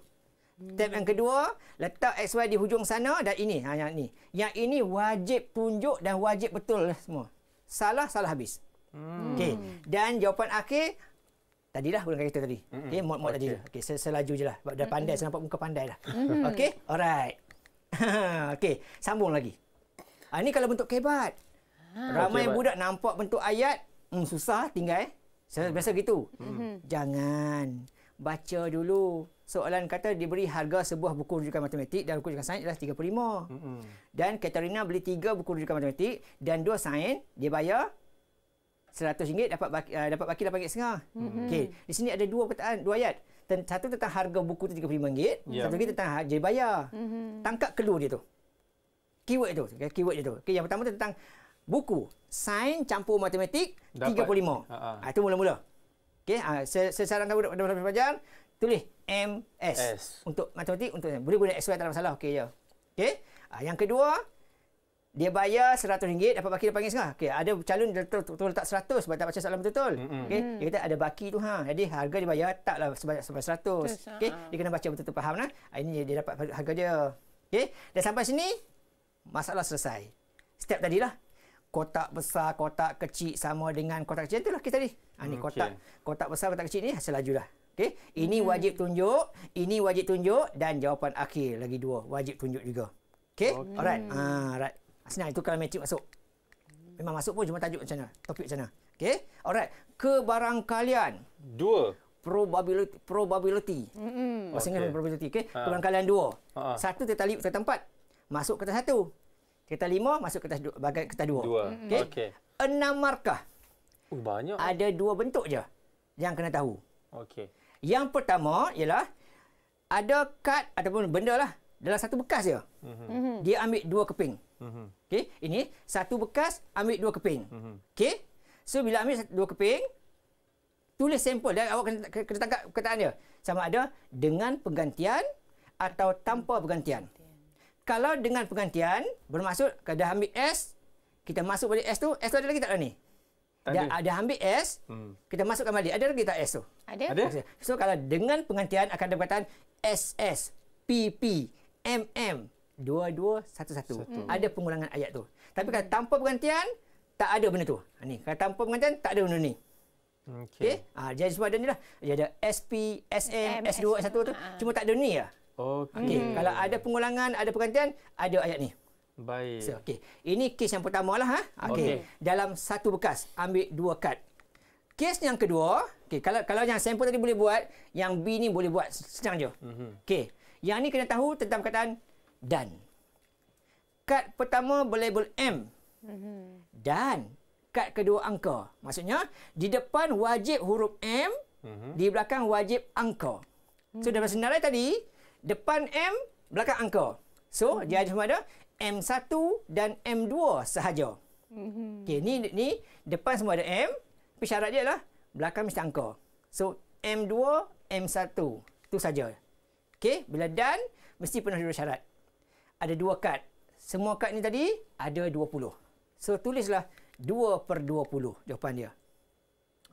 Step yang kedua, letak XY di hujung sana dan ini. Ha yang ni. Yang ini wajib tunjuk dan wajib betul lah semua. Salah salah habis. Hmm. Okey. Dan jawapan akhir tadilah guna kita tadi. Okey, mod-mod tadi. Okey, saya, saya laju je lah. Sebab dah pandai, saya nampak muka pandai dah. Okey, alright. [laughs] Okey, sambung lagi. Ha, ni kalau bentuk kebat. Ramai kebat. budak nampak bentuk ayat, hmm, susah tinggal. Eh. Saya biasa gitu. Jangan. Baca dulu. Soalan kata diberi harga sebuah buku rujukan matematik dan buku rujukan sains adalah 35. Mm-mm. Dan Katarina beli tiga buku rujukan matematik dan dua sains, dia bayar RM100 dapat baki, uh, dapat baki RM8.5. Mm-hmm. Okey, di sini ada dua perkataan, dua ayat. Ten- Satu tentang harga buku tu RM35, Ya. satu lagi tentang ha- dia bayar. Mm-hmm. Tangkap clue dia tu. Keyword tu, okay, keyword dia tu. Okey, yang pertama tu tentang buku sains campur matematik Dapat. 35. Ha-ha. Ha, itu mula-mula. Okey, ha, saya, saya sarankan budak pada budak pelajar tulis MS S. untuk matematik untuk boleh boleh XY tak ada masalah okey je. Okey. Ha, yang kedua dia bayar RM100 dapat baki dapat setengah. Okey, ada calon dia betul, betul letak 100 sebab tak baca soalan betul-betul. Okey, dia kata ada baki tu ha. Jadi harga dia bayar taklah sebanyak sampai 100. Terus, Okey, dia kena baca betul-betul faham nah. Ha, ini dia dapat harga dia. Okey, dan sampai sini masalah selesai. Step tadilah kotak besar, kotak kecil sama dengan kotak kecil itulah kita tadi. Ha ni kotak kotak besar, kotak kecil ni hasil laju dah. Okey, ini wajib tunjuk, ini wajib tunjuk dan jawapan akhir lagi dua wajib tunjuk juga. Okey, Okey. alright. Ha right. Senang itu kalau matrik masuk. Memang masuk pun cuma tajuk macam mana, topik macam mana. Okey, alright. Kebarangkalian Dua. probability probability. Mm-mm. Bahasa Inggeris Okey. probability. Okey, Ha. kebarangkalian dua. Ha. Satu kereta lima, kereta empat. Masuk kereta satu. Kereta lima masuk kereta dua, bagai kereta dua. Dua. Okey. Okey. Enam markah. Uh, banyak. Ada dua bentuk je yang kena tahu. Okey. Yang pertama ialah ada kad ataupun benda lah dalam satu bekas je. Mm-hmm. Dia ambil dua keping. Mhm. Okey, ini satu bekas ambil dua keping. Mhm. Okey. So bila ambil dua keping, tulis sampel dan awak kena, kena tangkap perkataan dia. Sama ada dengan pergantian atau tanpa pergantian. Kalau dengan pergantian, bermaksud kalau dah ambil S, kita masuk balik S tu, S tu ada lagi tak dalam ni? Dah, ada. ada ambil S, Hmm. kita masukkan balik. Ada lagi tak S tu? Ada? Ada? So kalau dengan pengantian akan ada perkataan SS, PP, MM, dua-dua-satu-satu. Ada pengulangan ayat tu. Tapi kalau tanpa pengantian, tak ada benda tu. Ha, ni, kalau tanpa pengantian, tak ada benda ni. Okey. Okay? Ha, jadi sebab ada ni lah. Dia ada SP, SM, M, S2, S1 tu. Ha. Cuma tak ada ni lah. Okey. Okay. Kalau ada pengulangan, ada pengantian, ada ayat ni. Baik. So, okay. Ini kes yang pertama lah. Ha? Okay. Okey. Dalam satu bekas, ambil dua kad. Kes yang kedua, okay, kalau kalau yang sampel tadi boleh buat, yang B ni boleh buat senang je. Mhm. Okey. Yang ni kena tahu tentang perkataan dan. Kad pertama berlabel M. Dan kad kedua angka. Maksudnya di depan wajib huruf M, Mhm. di belakang wajib angka. So dalam senarai tadi, depan M, belakang angka. So dia ada semua ada M1 dan M2 sahaja. Okey, ni ni depan semua ada M, tapi syarat dia adalah belakang mesti angka. So M2, M1 tu saja. Okey, bila dan mesti penuh dua syarat. Ada dua kad. Semua kad ni tadi ada 20. So tulislah 2 per 20 jawapan dia.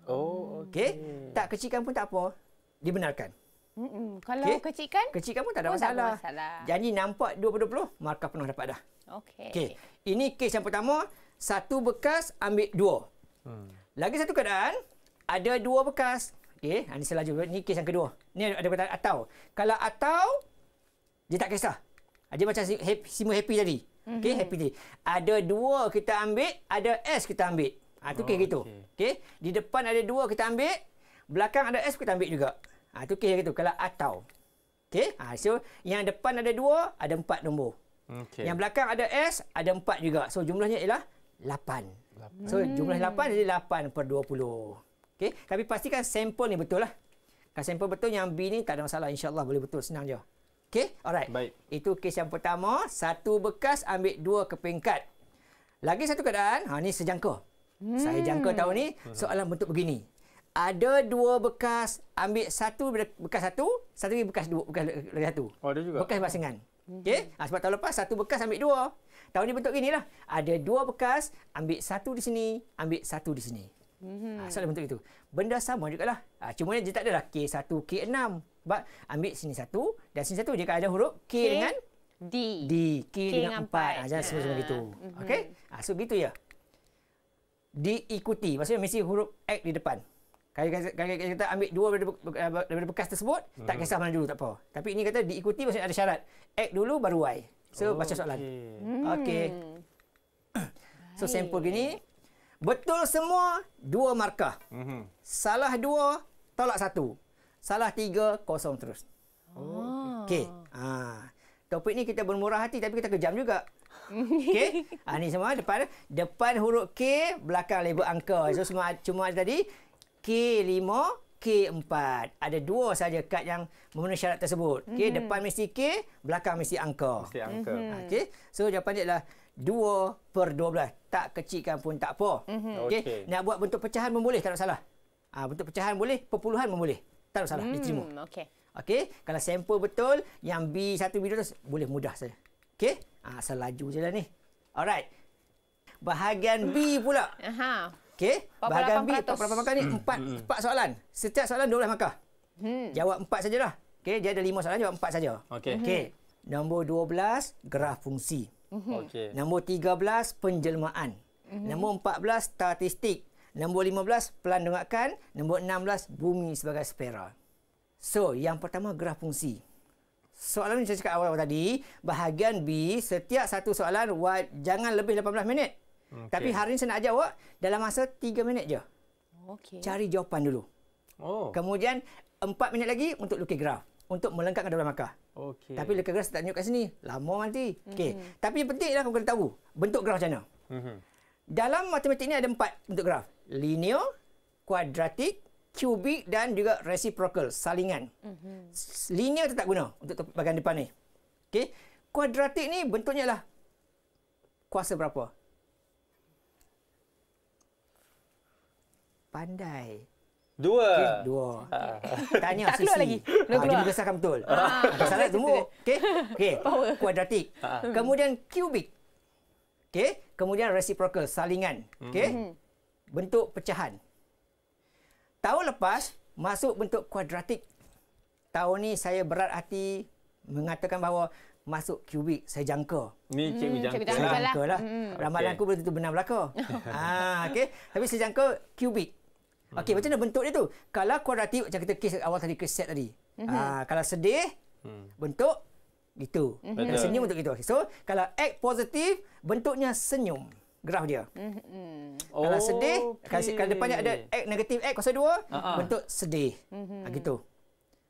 Oh, Okey, tak kecilkan pun tak apa. Dibenarkan. Mm-mm. Kalau Okey. kecilkan? Kecilkan pun tak ada Pun tak ada masalah. masalah. Jadi nampak 2 per 20, markah penuh dapat dah. Okey. Okey. Ini kes yang pertama, satu bekas ambil dua. Hmm. Lagi satu keadaan, ada dua bekas. Okey, ini saya laju. Ini kes yang kedua. Ini ada perkataan atau. Kalau atau, dia tak kisah. Ha, Dia macam si- happy, Simu happy tadi. Okey, happy tadi. Ada dua kita ambil, ada S kita ambil. Ha, tu Oh, kes gitu. okey. Okey, di depan ada dua kita ambil, belakang ada S kita ambil juga. Ha, tu kes gitu. Kalau atau. Okey, ha, so yang depan ada dua, ada empat nombor. Okey. Yang belakang ada S, ada 4 juga. So jumlahnya ialah 8. So jumlah 8 jadi 8 per 20. Okey, tapi pastikan sampel ni betul lah. Kalau sampel betul yang B ni tak ada masalah insya-Allah boleh betul senang je. Okey, alright. Baik. Itu kes yang pertama, satu bekas ambil dua keping kad. Lagi satu keadaan, ha ni sejangka. Hmm. Saya jangka tahun ni soalan bentuk begini. Ada dua bekas, ambil satu bekas satu, satu lagi bekas dua, bekas lagi satu. Oh, ada juga. Bekas basingan. Okey? Ha, sebab tahun lepas satu bekas ambil dua. Tahun ni bentuk gini lah. Ada dua bekas, ambil satu di sini, ambil satu di sini. Mm-hmm. Ha, soalan bentuk itu. Benda sama jugalah. Ha, cuma dia tak adalah K1, K6. Sebab ambil sini satu dan sini satu. Dia ada huruf K, K dengan D. D. K, K dengan empat. Ha, jangan semua semua gitu. Mm-hmm. Okey? Ha, so gitu ya. Diikuti. Maksudnya mesti huruf X di depan. Kalau kita, kalau kita ambil dua daripada, daripada bekas tersebut, hmm. tak kisah mana dulu, tak apa. Tapi ini kata diikuti maksudnya ada syarat. X dulu baru Y. So, oh, baca soalan. Okey. Hmm. So, sampel gini. Betul semua, dua markah. Mhm. Salah dua, tolak satu. Salah tiga, kosong terus. Oh. Okey. Ha. Topik ni kita bermurah hati tapi kita kejam juga. [laughs] Okey. Ha, ni semua depan depan huruf K, belakang label angka. So semua cuma tadi K5, K4. Ada dua saja kad yang memenuhi syarat tersebut. Okey, Mhm. depan mesti K, belakang mesti angka. Mesti angka. Mhm. Okey. So jawapan dia adalah 2 per 12. Tak kecilkan pun tak apa. Mhm. Okey. Okey. Nak buat bentuk pecahan pun boleh, tak ada salah. Ah bentuk pecahan boleh, perpuluhan pun boleh. Tak ada salah, diterima. Hmm, okey. Okey, kalau sampel betul yang B1 B2 tu boleh mudah saja. Okey? Ah asal laju je lah ni. Alright. Bahagian B pula. Aha. Okey, bahagian B 48%. 48 markah ni 4 4 soalan. Setiap soalan 12 markah. Hmm. Jawab 4 sajalah. Okey, dia ada 5 soalan jawab 4 saja. Okey. Okey. Nombor 12 graf fungsi. Okey. Nombor 13 penjelmaan. Nombor 14 statistik. Nombor 15 pelandungakan. Nombor 16 bumi sebagai sfera. So, yang pertama graf fungsi. Soalan ni saya cakap awal-awal tadi, bahagian B setiap satu soalan jangan lebih 18 minit. Okey. Tapi hari ni saya nak ajar awak dalam masa 3 minit je. Okey. Cari jawapan dulu. Oh. Kemudian 4 minit lagi untuk lukis graf. Untuk melengkapkan 12 markah. Okey. Tapi lukis graf saya tak tunjuk kat sini. Lama nanti. Okey. Tapi yang penting lah kau kena tahu bentuk graf macam mana. Mhm. Dalam matematik ni ada empat bentuk graf. Linear, kuadratik, kubik dan juga reciprocal, salingan. Mm-hmm. Linear tu tak guna untuk bahagian depan ni. Okey. Kuadratik ni bentuknya lah kuasa berapa? Pandai. Dua. Okay, dua. Tanya Tak keluar Sisi. lagi. Ha, Belum dia keluar. mengesahkan betul. Ah, [laughs] salah semua. Okey. Okey. [laughs] Kuadratik. Kemudian kubik. Okey. Kemudian reciprocal, salingan. Okey. Bentuk pecahan. Tahun lepas masuk bentuk kuadratik. Tahun ni saya berat hati mengatakan bahawa masuk kubik saya jangka. Ni cikgu jangka cikgu lah. jangka lah. Jangka lah. Ramalan Okey. aku belum tentu benar belaka. [laughs] ah, okey. Tapi saya jangka kubik. Okey, macam mana bentuk dia tu? Kalau kuadratik macam kita kes awal tadi kes set tadi. Ah, kalau sedih bentuk gitu. Dan senyum bentuk gitu. So, kalau X positif bentuknya senyum graf dia. Oh, Kalau sedih, kalau, okey. kalau depannya ada X negatif X kuasa 2, Ha-ha. bentuk sedih. Ha, gitu.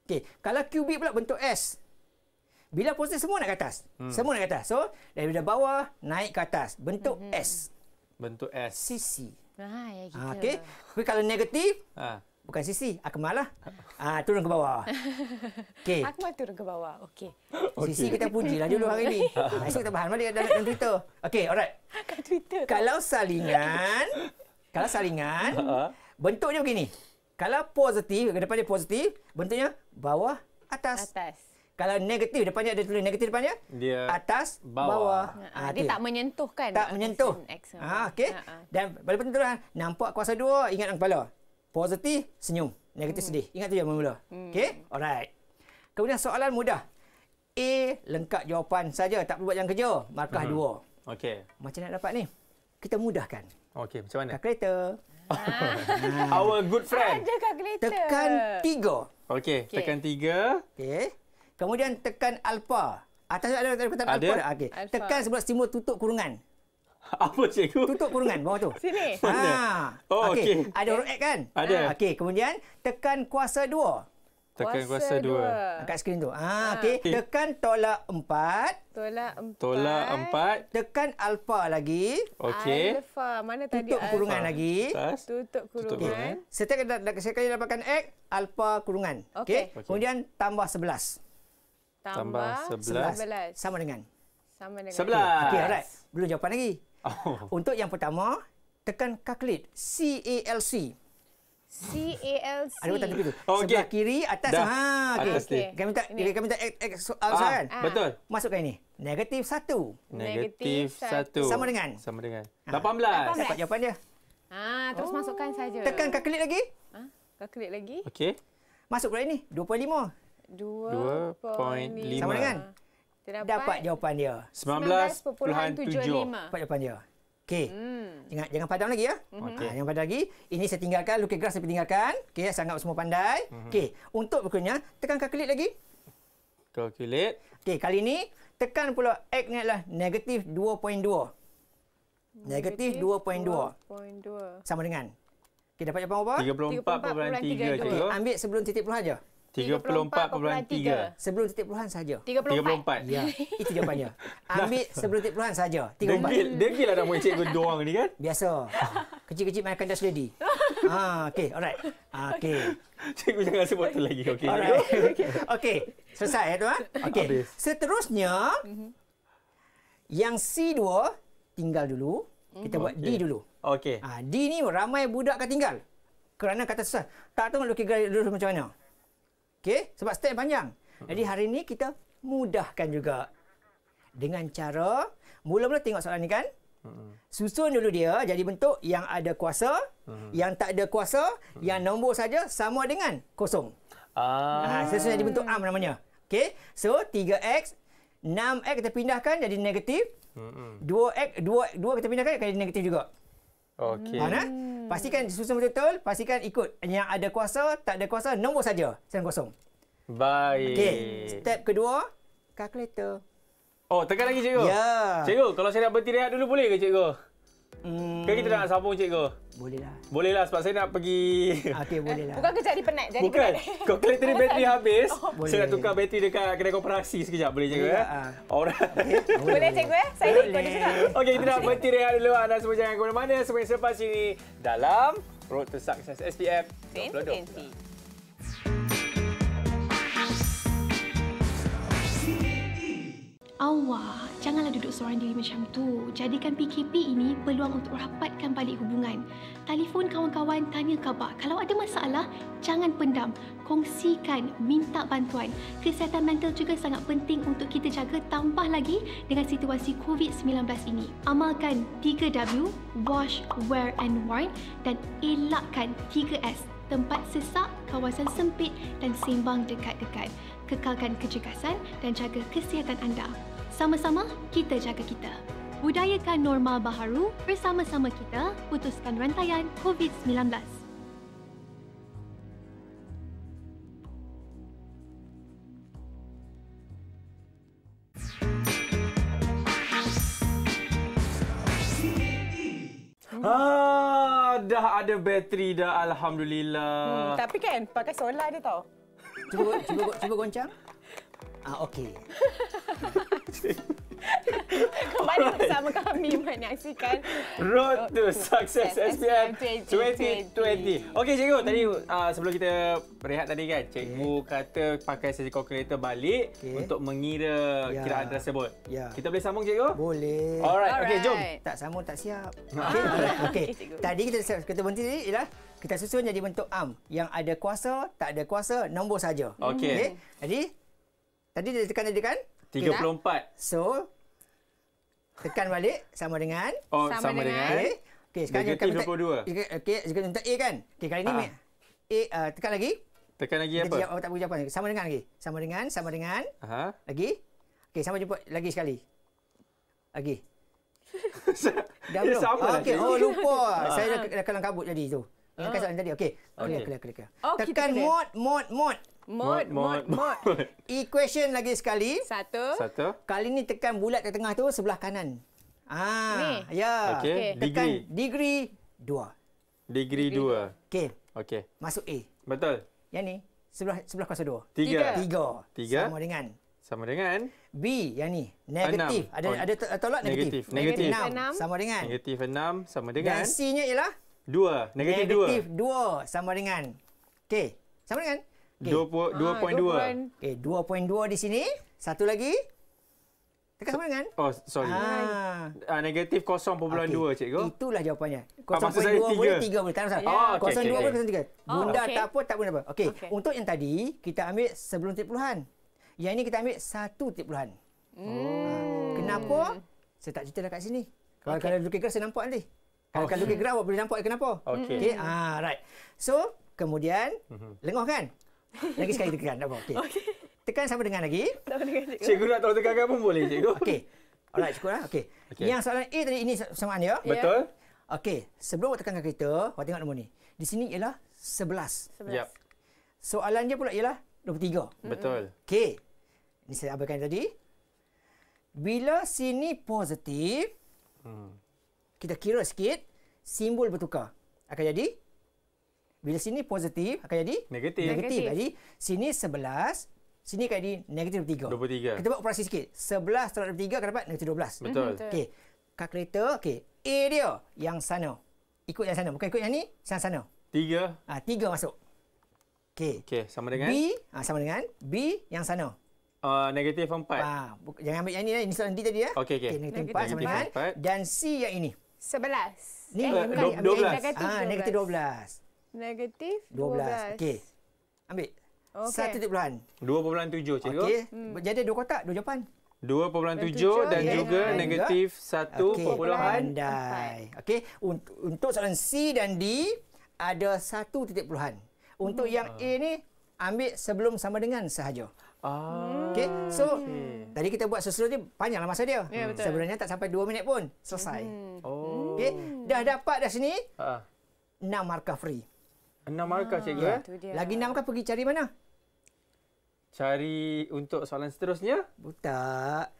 Okey, kalau kubik pula bentuk S. Bila positif semua nak ke atas. Hmm. Semua nak ke atas. So, daripada bawah naik ke atas. Bentuk S. Bentuk S. Sisi. Ah, ya gitu. Ha, Okey. Tapi kalau negatif, Ha. bukan sisi. Akmal lah. Ah, turun ke bawah. [laughs] Okey. Akmal turun ke bawah. [laughs] Okey. Sisi kita pujilah dulu hari ni. Esok kita bahan balik dalam, dalam Twitter. Okey, alright. [laughs] Kat Twitter. tu. Kalau salingan, kalau salingan, Ha. bentuknya begini. Kalau positif, ke depan dia positif, bentuknya bawah, atas. Atas. Kalau negatif, depannya ada tulis negatif depannya, Dia atas, bawah. bawah. Ah, Ah, dia tak menyentuh kan? tak menyentuh. Action, action. Ah, okey. Ah, ah. Dan paling penting lah, nampak kuasa dua, ingat dalam kepala. Positif, senyum. Negatif, sedih. Ingat tu je mula-mula. Okey? Alright. Kemudian soalan mudah. A, lengkap jawapan saja. Tak perlu buat yang kerja. Markah dua. Okey. Macam nak dapat ni? Kita mudahkan. Okey, macam mana? Kalkulator. [laughs] Our good friend. Ada kalkulator. Tekan tiga. Okey, Okey. tekan tiga. Okey. Kemudian tekan alfa. Atas ada ada perkataan Ada. alfa? Okey. Alfa. Tekan sebelah simbol tutup kurungan. [laughs] Apa cikgu? Tutup kurungan bawah tu. Sini. [laughs] Mana? Oh, okey. Ada huruf X kan? Ada. Okey, kemudian tekan kuasa dua. Tekan kuasa dua. Kat skrin tu. Ah, okey. Tekan tolak empat. Tolak empat. Tolak empat. Tekan alfa lagi. Okey. Alfa. Mana tadi Tutup alfa? kurungan lagi. Tutup Tutup kurungan. Setiap kali, dapatkan X, alfa kurungan. Okey. Okey. Kemudian tambah sebelas. Tambah sebelas. Sebelas. Sama dengan. Sama dengan. Sebelas. Okey, alright. Belum jawapan lagi. Oh. Untuk yang pertama, tekan calculate. C-A-L-C. C-A-L-C. Ada butang tepi tu. Oh, okey. Sebelah kiri, atas. Dah. Ha, okey. Atas dia. Kami minta, Ini. kami minta X, X soal Ah, kan? betul. Masukkan ini. Negatif satu. Negatif Negatif satu. satu. Sama dengan? Sama dengan. Ah. 18. Dapat jawapan dia. Ah, terus masukkan saja. Tekan kalkulit lagi. Ah, kalkulit lagi. Okey. Masuk pula ini. 2.5. 2.5. Sama dengan? Kita Dapat jawapan dia. 19.7. Dapat jawapan dia. Okey. Hmm. Jangan jangan padam lagi ya. Okey. Ha, jangan padam lagi. Ini saya tinggalkan, lukis graf saya tinggalkan. Okey, sangat semua pandai. Okey, untuk berikutnya tekan kalkulit lagi. Calculate. Okey, kali ini tekan pula X ni adalah negatif 2.2. Negatif 2.2 2.2. sama dengan. Okey, dapat jawapan apa? 34.3 Okey, Okey, cikgu. ambil sebelum titik puluhan je. 34.3. Sebelum titik puluhan saja. 34. 34. Ya, itu jawapannya. Ambil [laughs] sebelum titik puluhan saja. 34. Degil, degil lah nak main cikgu doang ni kan? Biasa. Kecil-kecil makan dah lady. [laughs] Ah, okey, alright. Ah, okey. Cikgu jangan sebut tu lagi. Okey. Alright. [laughs] Okey, selesai ya tuan. Okey. Seterusnya yang C2 tinggal dulu. Kita buat D Okey. dulu. Okey. Ah, D ni ramai budak akan tinggal. Kerana kata susah. Tak tahu nak lukis garis lurus macam mana. Okey, sebab step panjang. Jadi hari ni kita mudahkan juga. Dengan cara mula-mula tengok soalan ni kan? Susun dulu dia jadi bentuk yang ada kuasa, yang tak ada kuasa, yang nombor saja sama dengan kosong. Ah. Ha, susun jadi bentuk am namanya. Okey. So 3x 6x kita pindahkan jadi negatif. 2x 2 2 kita pindahkan jadi negatif juga. Okey. Faham tak? Pastikan susun betul-betul, pastikan ikut yang ada kuasa, tak ada kuasa, nombor saja sen kosong. Baik. Okey. Step kedua, kalkulator. Oh, tekan lagi cikgu. Ya. Cikgu, kalau saya nak berhenti rehat dulu boleh ke cikgu? Hmm, Ke kita nak sambung cikgu? boleh lah. Boleh lah sebab saya nak pergi Okey, boleh lah. Bukan ke jadi penat, jadi Bukan. penat. Kalkulator ni bateri habis. Boleh. Saya nak tukar bateri dekat kedai koperasi sekejap. Boleh cikgu Boleh ya? tak? Ah. Alright. [laughs] Boleh cikgu eh? Saya nak ikut dia juga. Okey, kita nak berhenti rehat dulu. Anda semua jangan ke mana-mana. Semua yang selepas ini dalam Road to Success SPM 2020. 2020. Awak, janganlah duduk seorang diri macam tu. Jadikan PKP ini peluang untuk rapatkan balik hubungan. Telefon kawan-kawan, tanya khabar. Kalau ada masalah, jangan pendam. Kongsikan, minta bantuan. Kesihatan mental juga sangat penting untuk kita jaga tambah lagi dengan situasi COVID-19 ini. Amalkan 3W, wash, wear and warn dan elakkan 3S, tempat sesak, kawasan sempit dan sembang dekat-dekat. Kekalkan kecergasan dan jaga kesihatan anda. Sama-sama, kita jaga kita. Budayakan normal baharu, bersama-sama kita putuskan rantaian COVID-19. Ah, dah ada bateri dah. Alhamdulillah. Hmm, tapi kan, pakai solar dia tau. Cuba cuba cuba goncang. Ah, okey. Kembali bersama kami menyaksikan Road to Success SPM 2020. 2020. Okey cikgu, tadi uh, sebelum kita rehat tadi kan, cikgu kata pakai sesi kalkulator balik Okey. untuk mengira Ya. kiraan tersebut. Ya. Kita boleh sambung cikgu? Boleh. Alright, okey jom. Tak sambung tak siap. [laughs] Okey. Okey. cikgu. Tadi kita kita berhenti tadi ialah kita susun jadi bentuk am yang ada kuasa, tak ada kuasa, nombor saja. Okey. Jadi tadi dia tekan tadi kan? 34. So tekan balik sama dengan Oh, Sama sama, dengan- dengan. Okey. Okey, sekarang Negatif kita minta- 22. Okey, jika minta A kan? Okey, kali ni Ah. A uh, tekan lagi. Tekan lagi Kita apa? jawab, oh, tak boleh jawapan. Sama dengan lagi. Sama dengan, sama dengan. Aha. Lagi. Okey, sama jumpa lagi sekali. Lagi. [laughs] Dah belum? sama Oh, Okey, cikgu. oh lupa. [laughs] Saya dah, dah kelang kabut tadi tu. Ingatkan soalan tadi. Okey. Clear, Okey. clear, clear, clear. Oh, Tekan clear. mod, mod, mod. Mod, mod, mod. Equation lagi sekali. Satu. Satu. Kali ni tekan bulat kat tengah tu sebelah kanan. Ah, Ni? ya. Okey. Tekan degree. degree 2. Degree 2. Okey, Okey. masuk A. Betul. Yang ni sebelah sebelah kuasa 2. Tiga. Tiga. Tiga. Sama dengan Sama dengan B yang ni negatif. Enam. Ada ada to- tolak negatif. Negatif. Negatif. Enam. Enam. Sama dengan negatif 6 sama dan dengan C-nya ialah 2. Negatif 2. negatif 2 sama dengan Okey, sama dengan Okey. Dua pu- 2.2. Ah, Okey, 2.2 di sini. Satu lagi Tekan sama dengan? Oh, sorry. Ah. Ah, negatif 0.2 cikgu. Itulah jawapannya. Ah, maksud saya 0.2 tiga. boleh, 3 boleh. Tak ada masalah. Oh, okey, 0.2 okey, boleh, okey. 0.3. Oh, Bunda okey. tak apa, tak boleh apa. Okey, Okey. untuk yang tadi, kita ambil sebelum titik puluhan. Yang ini kita ambil satu titik puluhan. Hmm. Kenapa? Saya tak cerita dekat sini. Kalau kalau lukis graf, saya nampak nanti. Kalau kalau lukis graf, awak boleh nampak kenapa. Okey. Okey, ah, right. So, kemudian, Mhm. lengah kan? Lagi sekali tekan, tak apa. Okey. Tekan sama dengan lagi. Cikgu. Cikgu nak tahu tekankan pun boleh cikgu. Okey. Alright, cukup lah. Okey. Okey. Yang soalan A tadi, ini samaan dia. Betul? Okey, sebelum awak tekankan kereta, awak tengok nombor ni. Di sini ialah 11. Yap. Soalan dia pula ialah 23. Betul. Okey. Ini saya abaikan tadi. Bila sini positif, Hmm. Kita kira sikit, simbol bertukar. Akan jadi? Bila sini positif, akan jadi? Negatif. Negatif. Jadi, sini 11, sini akan jadi negatif 3. 23. Kita buat operasi sikit. 11 tolak 23 akan dapat negatif 12. Betul. Okey. Kalkulator, okey. A dia yang sana. Ikut yang sana. Bukan ikut yang ni, yang sana. Tiga. Ah, tiga masuk. Okey. Okey, sama dengan B ah, sama dengan B yang sana. uh, negatif empat. Ah, bu- jangan ambil yang ni. Ini soalan D tadi ya. Okey, okey. negatif Negatif 4 sama empat. dengan Empat. dan C yang ini. Sebelas. Ni Eh, dua- bukan. dua- dua belas. Negatif Ah, negatif 12. Negatif 12. Okey. Ambil. Okey. Satu titik puluhan. 2.7 cikgu. Okey. Jadi dua kotak, dua jawapan. 2.7 dan Okey. juga Dan negatif 1 Okey, perpuluhan. Pandai. Okey, untuk, untuk soalan C dan D ada satu titik puluhan. Untuk yang A ni ambil sebelum sama dengan sahaja. Ah. Okey, so tadi kita buat susulan ni panjanglah masa dia. Ya, betul. Sebenarnya tak sampai 2 minit pun selesai. Oh. Okey, dah dapat dah sini Ah. 6 markah free. Enam markah cikgu. Ya. eh? Lagi 6 markah pergi cari mana? Cari untuk soalan seterusnya. Tak.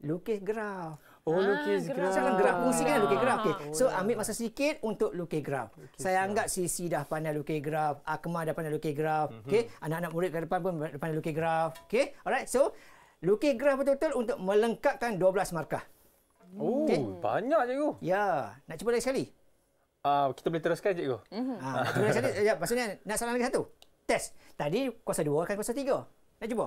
Lukis graf. Oh, lukis graf. graf. Soalan graf. Fungsi kan lukis graf. Okay. Oh, So ambil masa sedikit untuk lukis graf. Saya anggap Sisi dah pandai lukis graf. Akmal dah pandai lukis graf. Mhm. Okay. Anak-anak murid ke depan pun pandai lukis graf. Okay. Alright. So lukis graf betul-betul untuk melengkapkan 12 markah. Oh, Okey. banyak cikgu. Ya. Nak cuba lagi sekali? Ah, kita boleh teruskan cikgu. Ha, nak cuba lagi sekali? [laughs] Ya, maksudnya nak soalan lagi satu? Test. Tadi kuasa 2 kan kuasa 3. Nak cuba?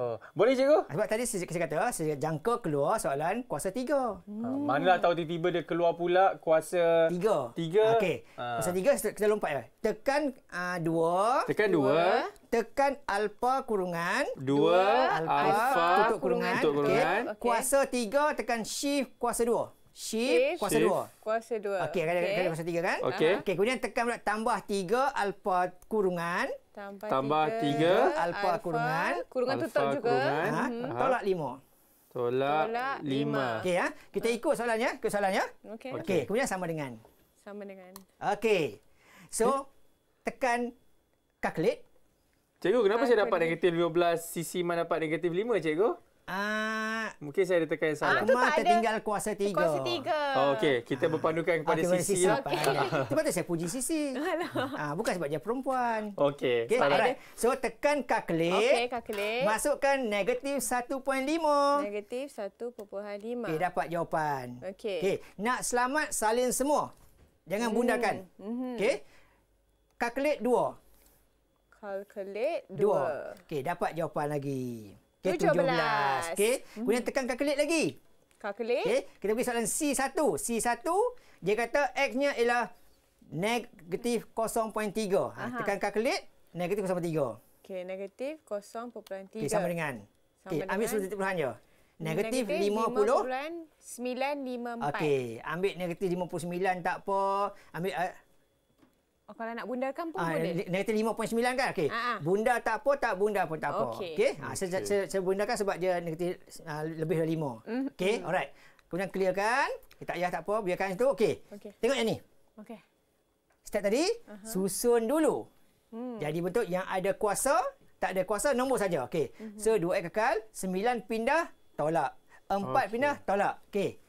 Oh, boleh cikgu? Sebab tadi saya, saya kata, saya jangka keluar soalan kuasa 3. Ah, manalah tahu tiba-tiba dia keluar pula kuasa Tiga. Tiga. Okey. Ah. Kuasa tiga kita lompat ya. Tekan uh, dua. tekan dua, Tekan alfa kurungan. dua, Alfa, alfa, tutup kurungan. tutup kurungan. Okey. Kuasa tiga tekan shift kuasa dua. Shift, Shift. kuasa Shift. dua. Kuasa dua. Okey, ada, ada kuasa tiga kan? Okey. Okey, kemudian tekan pula tambah tiga alfa kurungan. Tambah, Tambah tiga. Alfa kurungan. Kurungan Alfa tutup juga. kurungan. Ha, Aha. tolak lima. Tolak, Tolak lima. lima. Okey ya. Kita ikut soalannya, ikut soalannya. Okey. Okey, kemudian sama dengan. Sama dengan. Okey. So, tekan calculate. Cikgu, kenapa saya dapat Apa negatif 15, Sisi Man dapat negatif 5, cikgu? Ah, Mungkin saya ada tekan yang salah. Ah, tu tak Akmal ada. tertinggal kuasa tiga. Kuasa tiga. Oh, okey. Kita berpandukan kepada Okey, Sisi. lah. Pandai. [laughs] Itu patut saya puji Sisi. ah, bukan sebab dia perempuan. Okey. Okey, salah. alright. So tekan Okey, calculate. kalkulate. Masukkan negatif 1.5. Negatif 1.5. Okey, dapat jawapan. Okey. Okey, nak selamat salin semua. Jangan bundakan. Mhm. Okey. Calculate 2. Calculate 2. 2. Okey, dapat jawapan lagi. Okey, 17. 17. Okey, kemudian tekan calculate lagi. Calculate. Okey, kita pergi soalan C1. C1 dia kata x-nya ialah negatif 0.3. Ha, tekan calculate negatif 0.3. Okey, negatif 0.3. Okey, sama dengan. Sama Okey, ambil dengan- sudut titik puluhan je. Negatif 50. 954. Okey, ambil negatif 59 tak apa. Ambil uh, Oh, kalau nak bundarkan pun ah, boleh. negatif 5.9 kan? Okey. Ah, ah. Bunda tak apa, tak bunda pun tak apa. Okey. Okey. Ha, saya, saya, saya bundakan sebab dia negatif uh, lebih dari 5. Mhm. Okey, alright. Kemudian clearkan. Kita tak payah tak apa, biarkan itu. Okey. Okey. Tengok yang ni. Okey. Step tadi, uh-huh. susun dulu. Hmm. Jadi bentuk yang ada kuasa, tak ada kuasa, nombor saja. Okey. Mhm. Uh-huh. So, 2X kekal, 9 pindah, tolak. 4 okay. pindah, tolak. Okey.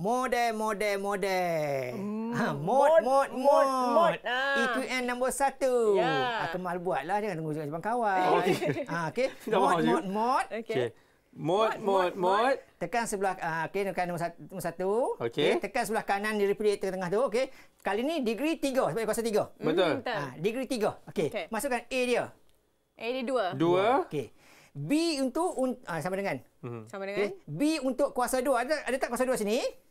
Model, model, model. Hmm. Ha, mod, mod, mod, mod, mod. mod. Ah. EQN nombor satu. Ya. Ah, Kemal buatlah, jangan tunggu jumpa kawan. [laughs] Okey. Ha, [laughs] okey. Dah Mod, mod, mod. Okey. Okey. Mod, mod, mod. Tekan sebelah ah okey tekan nombor satu, nombor satu. Okey. tekan sebelah kanan di repeat tengah-tengah tu okey. Kali ni degree 3 sebab dia kuasa 3. Betul. Betul. Ah degree 3. Okey. Okey. Masukkan A dia. A dia dua. Dua. Okey. B untuk un, ah, sama dengan. Sama dengan? Okey. B untuk kuasa 2. Ada ada tak kuasa 2 sini?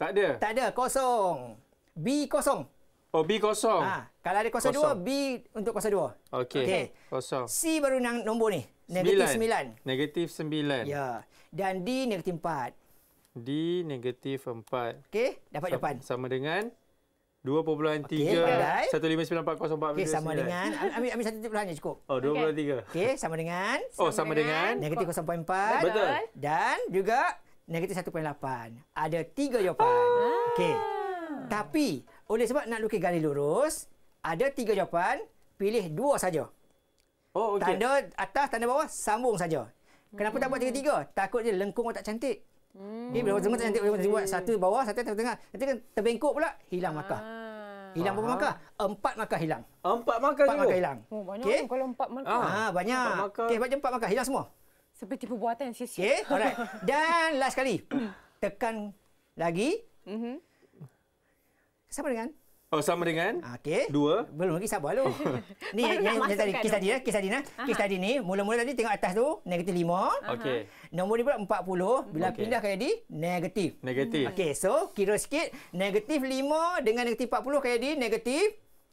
Tak ada. Tak ada, kosong. B kosong. Oh, B kosong. Ha, kalau ada kuasa Kosong. 2, B untuk kuasa 2. Okey. Okey. Kosong. C baru yang nombor ni. Negatif 9. Negatif sembilan. Ya. Dan D negatif 4. D negatif empat. Okey, dapat jawapan. Sama dengan 2.3 Okey, pandai. 1594049. Okey, sama dengan ambil ambil satu titik pelanggan cukup. Oh, 23. Okey, sama dengan Oh, sama dengan negatif 0.4 Betul. dan juga negatif 1.8. Ada tiga jawapan. Okey. Tapi oleh sebab nak lukis garis lurus, ada tiga jawapan, pilih dua saja. Oh, okey. Tanda atas, tanda bawah, sambung saja. Kenapa tak buat tiga-tiga? Takut dia lengkung tak cantik. Hmm. Dia bila semua tak cantik, boleh buat satu bawah, satu tengah-tengah. Nanti kan terbengkok pula, hilang markah. Hilang berapa markah? Empat markah hilang. Empat markah Empat je. markah hilang. Oh, banyak okay. kalau empat markah. Ah. Ah, banyak. Empat markah. Okey, baca empat markah hilang semua. Seperti perbuatan sia-sia. Okey, alright. Dan last kali. [coughs] Tekan lagi. Mhm. Sama dengan? Oh, sama dengan Ah, Okey. dua. Belum lagi sabar lu. [laughs] ni Baru yang, yang, yang tadi, tu. tadi ya, kes tadi nah. Kes tadi ni, mula-mula tadi tengok atas tu negatif 5. Okey. Nombor ni pula 40. Bila Okey. pindah ke jadi negatif. Negatif. Okey, so kira sikit negatif 5 dengan negatif 40 kaya di negatif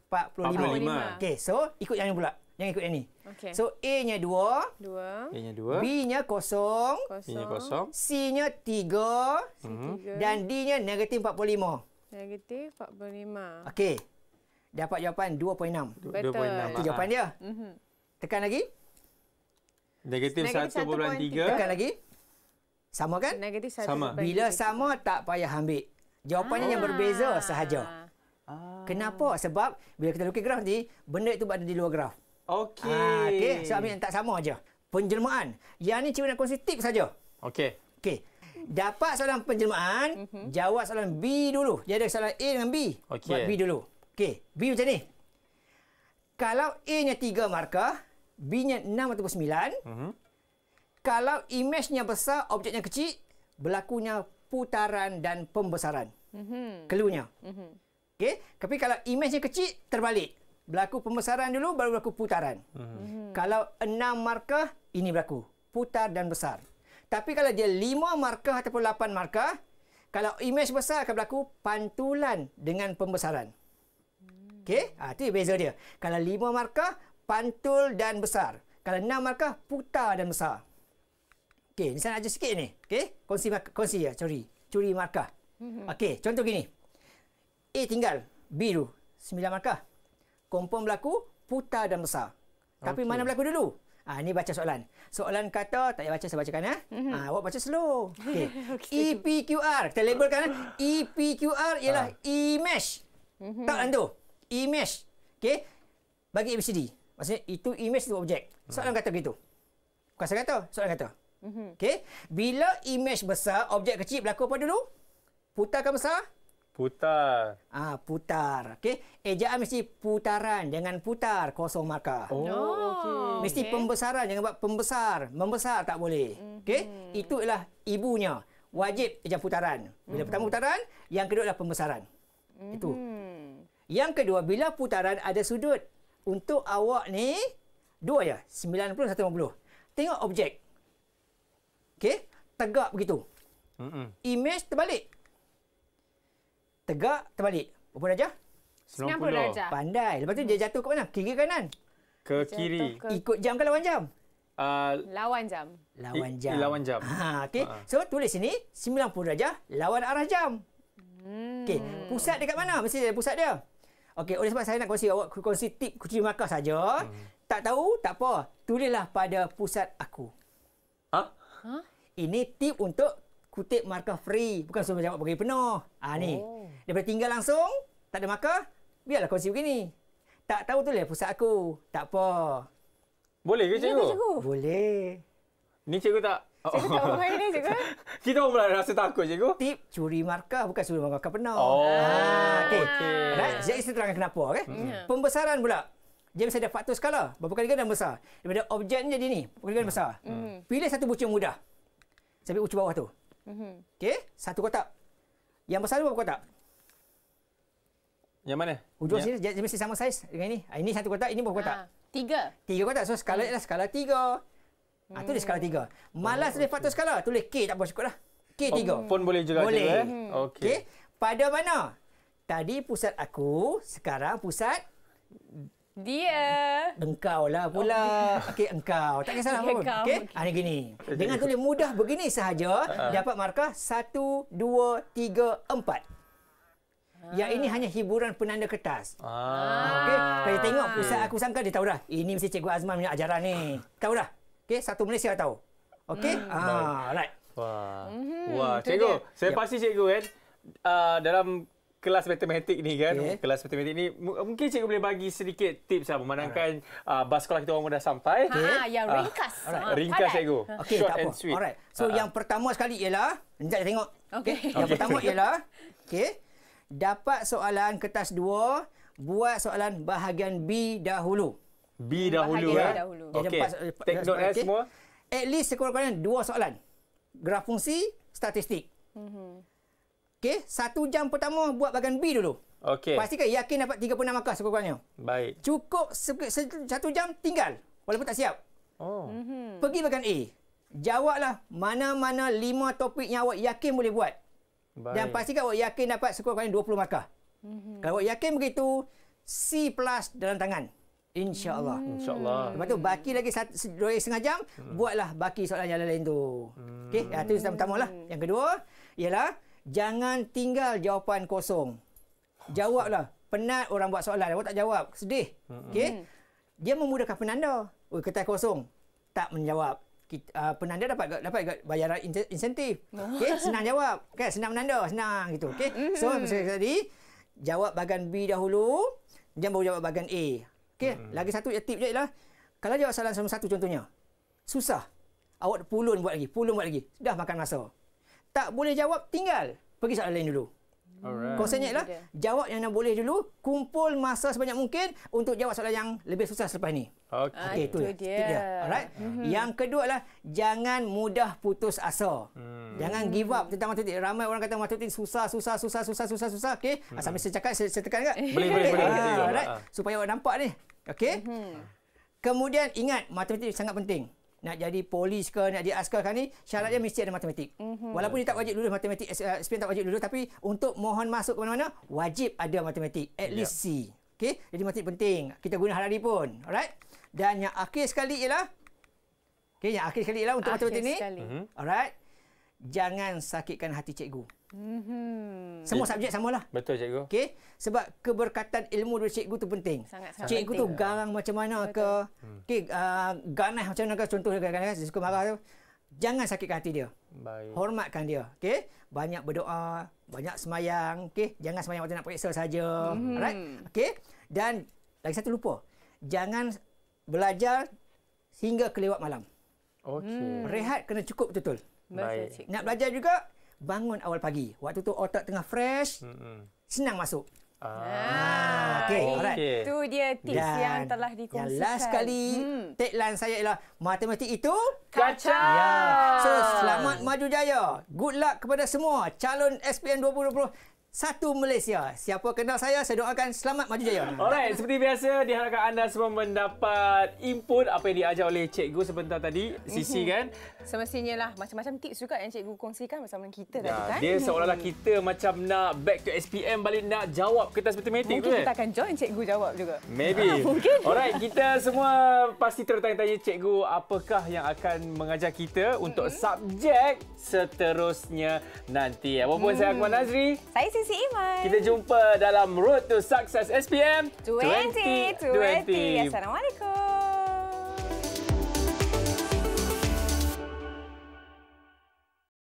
45. 45. Okey, so ikut yang ni pula. Jangan ikut yang ni. Okey. So A-nya 2, Dua. A-nya dua. B-nya kosong, Kosong. B-nya kosong. C-nya 3 Tiga. dan D-nya negatif 45. Negatif 45. Okey. Dapat jawapan 2.6. Du- Betul. 2.6. Itu jawapan dia. Mhm. Tekan lagi. Negatif Negatif 1.3. Tekan lagi. Sama kan? Negatif satu. Sama. banding Bila sama tak payah ambil. Jawapannya yang berbeza Ah. sahaja. Kenapa? Sebab bila kita lukis graf ni, benda itu berada di luar graf. Okey. Ah, okey. So ambil yang tak sama aja. Penjelmaan. Yang ni cikgu nak kongsi tip saja. Okey. Okey. Dapat soalan penjelmaan, jawab soalan B dulu. Dia ada soalan A dengan B. Okey. Buat B dulu. Okey. B macam ni. Kalau A-nya 3 markah, B-nya 6 ataupun 9, Mhm. kalau imejnya besar, objeknya kecil, berlakunya putaran dan pembesaran. Mhm. Keluarnya. Mhm. Okey. Tapi kalau imejnya kecil, terbalik. Berlaku pembesaran dulu, baru berlaku putaran. Mhm. Kalau enam markah, ini berlaku. Putar dan besar. Tapi kalau dia lima markah ataupun lapan markah, kalau imej besar akan berlaku pantulan dengan pembesaran. Okey? Ha, itu beza dia. Kalau lima markah, pantul dan besar. Kalau enam markah, putar dan besar. Okey, ni saya nak ajar sikit ni. Okey? Kongsi, kongsi ya, curi. Curi markah. Okey, contoh gini. A tinggal, B dulu. Sembilan markah. Confirm berlaku, putar dan besar. Tapi Okey. mana berlaku dulu? Ah, ni baca soalan. Soalan kata, tak payah baca, saya bacakan. Eh? Ah, awak baca slow. [laughs] Okey. EPQR. Kita labelkan. Eh? EPQR ialah image. Tak tentu. Image. Okey. Bagi ABCD. Maksudnya, itu image itu objek. Soalan kata begitu. Bukan saya kata, soalan kata. Okey. Bila image besar, objek kecil berlaku apa dulu? Putarkan besar? Putar. Ah, putar. Okey. Ejaan mesti putaran. Jangan putar kosong markah. Oh, okey. Mesti okey. pembesaran. Jangan buat pembesar. Membesar tak boleh. Okey. Itu ialah ibunya. Wajib ejaan putaran. Bila pertama putaran, yang kedua adalah pembesaran. Itu. Hmm. Yang kedua, bila putaran ada sudut. Untuk awak ni, dua ya. 90 150. Tengok objek. Okey. Tegak begitu. Mm-mm. Image terbalik. Tegak terbalik. Berapa darjah? 90 darjah. Pandai. Lepas tu dia jatuh ke mana? Kiri ke kanan? Ke kiri. Jatuh ke Ikut jam ke lawan jam? Uh, lawan jam. Lawan I- jam. lawan jam. Ha, okey. Ha. So tulis sini 90 darjah lawan arah jam. Hmm. Okey. Pusat dekat mana? Mesti ada pusat dia. Okey, oleh sebab saya nak kongsi awak kongsi tip kunci markah saja. Hmm. Tak tahu, tak apa. Tulislah pada pusat aku. ah? Ini tip untuk kutip markah free. Bukan suruh jawab bagi penuh. Ah ni. Oh. Daripada tinggal langsung, tak ada markah, biarlah kongsi begini. Tak tahu tulis pusat aku. Tak apa. Boleh ke cikgu? Cikgu. Boleh. Ni cikgu tak? Cikgu tak main ni cikgu. [laughs] Kita pula rasa takut cikgu. Tip curi markah bukan suruh markah penuh. Oh, Ah, okey. okey. Right? Jadi saya terangkan kenapa. Okay? Pembesaran pula. Dia mesti ada faktor skala. Berapa kali ganda besar. Daripada objek ni jadi ni. Berapa kali ganda besar. Pilih satu bucu yang mudah. Saya ambil bucu bawah tu. Mhm. Okey. Satu kotak. Yang besar tu berapa kotak? Yang mana? Hujung Yang- sini dia, dia mesti sama saiz dengan ini. Ah, Ini satu kotak, ini berapa kotak? Ah, tiga. Tiga kotak. So skala ialah skala tiga. Ha, tulis skala 3. Malas tulis faktor skala, tulis K tak apa cukup dah. K 3. Oh, pun boleh juga Boleh. cikgu eh. Okey. Okey. Okay. Pada mana? Tadi pusat aku, sekarang pusat Dia. engkau lah pula. Okey, engkau. Tak kisahlah pun. Okey. Ha, ni gini. Dengan tulis mudah begini sahaja, dapat markah 1, 2, 3, 4. Yang ini hanya hiburan penanda kertas. Ah. Okey, kalau tengok pusat aku sangka dia tahu dah. Ini mesti Cikgu Azman punya ajaran ni. Tahu dah. Okey, satu Malaysia tahu. Okey? Ah, right. Wah. Mhm, Wah, cikgu. dia. Saya Yep. pasti cikgu kan uh, dalam kelas matematik ni kan. Okey. Kelas matematik ni mu- mungkin cikgu boleh bagi sedikit tips lah memandangkan uh, bas sekolah kita orang dah sampai. Ha, yang Ah, ringkas. Alright. Ha, Ringkas padat. cikgu. Okey, Short tak and apa. sweet. Alright. So Ah, yang pertama sekali ialah, sekejap tengok. Okey. Yang Okey. pertama [laughs] ialah, okey, dapat soalan kertas dua, buat soalan bahagian B dahulu. B dahulu Bahagian eh. Dahulu. Okey. Take note eh semua. At least sekurang-kurangnya dua soalan. Graf fungsi, statistik. Okey, satu jam pertama buat bahagian B dulu. Okey. Pastikan yakin dapat 36 markah sekurang-kurangnya. Baik. Cukup se- se- satu jam tinggal. Walaupun tak siap. Oh. Mhm. Pergi bahagian A. Jawablah mana-mana lima topik yang awak yakin boleh buat. Baik. Dan pastikan awak yakin dapat sekurang-kurangnya 20 markah. Mm-hmm. Kalau awak yakin begitu, C plus dalam tangan. InsyaAllah. Mm. InsyaAllah. Lepas tu baki lagi satu, dua setengah jam, buatlah baki soalan yang lain tu. Okey, ya, itu yang pertama lah. Yang kedua, ialah jangan tinggal jawapan kosong. Jawablah. Penat orang buat soalan, awak tak jawab. Sedih. Okey. Dia memudahkan penanda. Oh, kertas kosong. Tak menjawab. Kita, uh, penanda dapat dapat bayaran in- insentif. Okey, senang jawab. Kan senang menanda, senang gitu. Okey. So, saya tadi jawab bahagian B dahulu, jangan baru jawab bahagian A. Okey, lagi satu ya, tip je ialah kalau jawab soalan nombor satu contohnya. Susah. Awak pulun buat lagi, pulun buat lagi. Dah makan masa. Tak boleh jawab, tinggal. Pergi soalan lain dulu. Alright. Konsepnya ialah dia. jawab yang nak boleh dulu, kumpul masa sebanyak mungkin untuk jawab soalan yang lebih susah selepas ni. Okey. Ah, Okey, itu itu dia. Dia. Alright. Mm-hmm. Yang kedua adalah jangan mudah putus asa. Hmm. Jangan give up tentang matematik. Ramai orang kata matematik susah, susah, susah, susah, susah, susah. Okey. Hmm. Sambil saya cakap, saya, saya tekan tak? Boleh, boleh, boleh. Ah, alright. Ah. Supaya awak nampak ni. Okey. Hmm. Kemudian ingat matematik sangat penting. Nak jadi polis ke, nak jadi askar kan ni, syaratnya mesti ada matematik. Mm-hmm. Walaupun dia tak wajib lulus matematik, uh, SPM tak wajib lulus, tapi untuk mohon masuk ke mana-mana, wajib ada matematik. At least C. Okey? Jadi matematik penting. Kita guna hari pun. Alright? Dan yang akhir sekali ialah, okey, yang akhir sekali ialah untuk Akhir matematik ni, sekali. alright? Jangan sakitkan hati cikgu. Mhm. Semua subjek samalah. Betul cikgu. Okey, sebab keberkatan ilmu dari cikgu tu penting. Sangat-sangat cikgu tu penting. garang macam mana ke, okey, uh, ganas macam mana ke contoh dia kadang-kadang dia suka marah tu. Jangan sakitkan hati dia. Baik. Hormatkan dia, okey? Banyak berdoa, banyak semayang, okey? Jangan semayang waktu nak periksa saja. Mhm. Alright? Okey? Dan lagi satu lupa. Jangan belajar hingga kelewat malam. Okey. Rehat kena cukup betul-betul. Betul, Baik. Nak belajar juga bangun awal pagi. Waktu tu otak tengah fresh, Hmm. senang masuk. Ah. okey, Ah, alright. Itu dia tips yang telah dikongsikan. Yang last sekali, Hmm. tagline saya ialah matematik itu Kacau. Ya. So selamat maju jaya. Good luck kepada semua calon SPM 2020 satu Malaysia. Siapa kenal saya, saya doakan selamat maju jaya. Alright, seperti biasa diharapkan anda semua mendapat input apa yang diajar oleh cikgu sebentar tadi, Sisi Mhm. kan. Semestinya lah macam-macam tips juga yang cikgu kongsikan bersama kita tadi Ya, kan. dia seolah-olah kita macam nak back to SPM balik nak jawab kertas matematik tu Mungkin kan. kita akan join cikgu jawab juga. Maybe. [laughs] Mungkin. Alright, kita semua pasti tertanya-tanya cikgu apakah yang akan mengajar kita untuk Hmm. subjek seterusnya nanti. Walaupun saya Akmal Nazri, Saya Sisi Iman. kita jumpa dalam Road to Success SPM 2020. Assalamualaikum.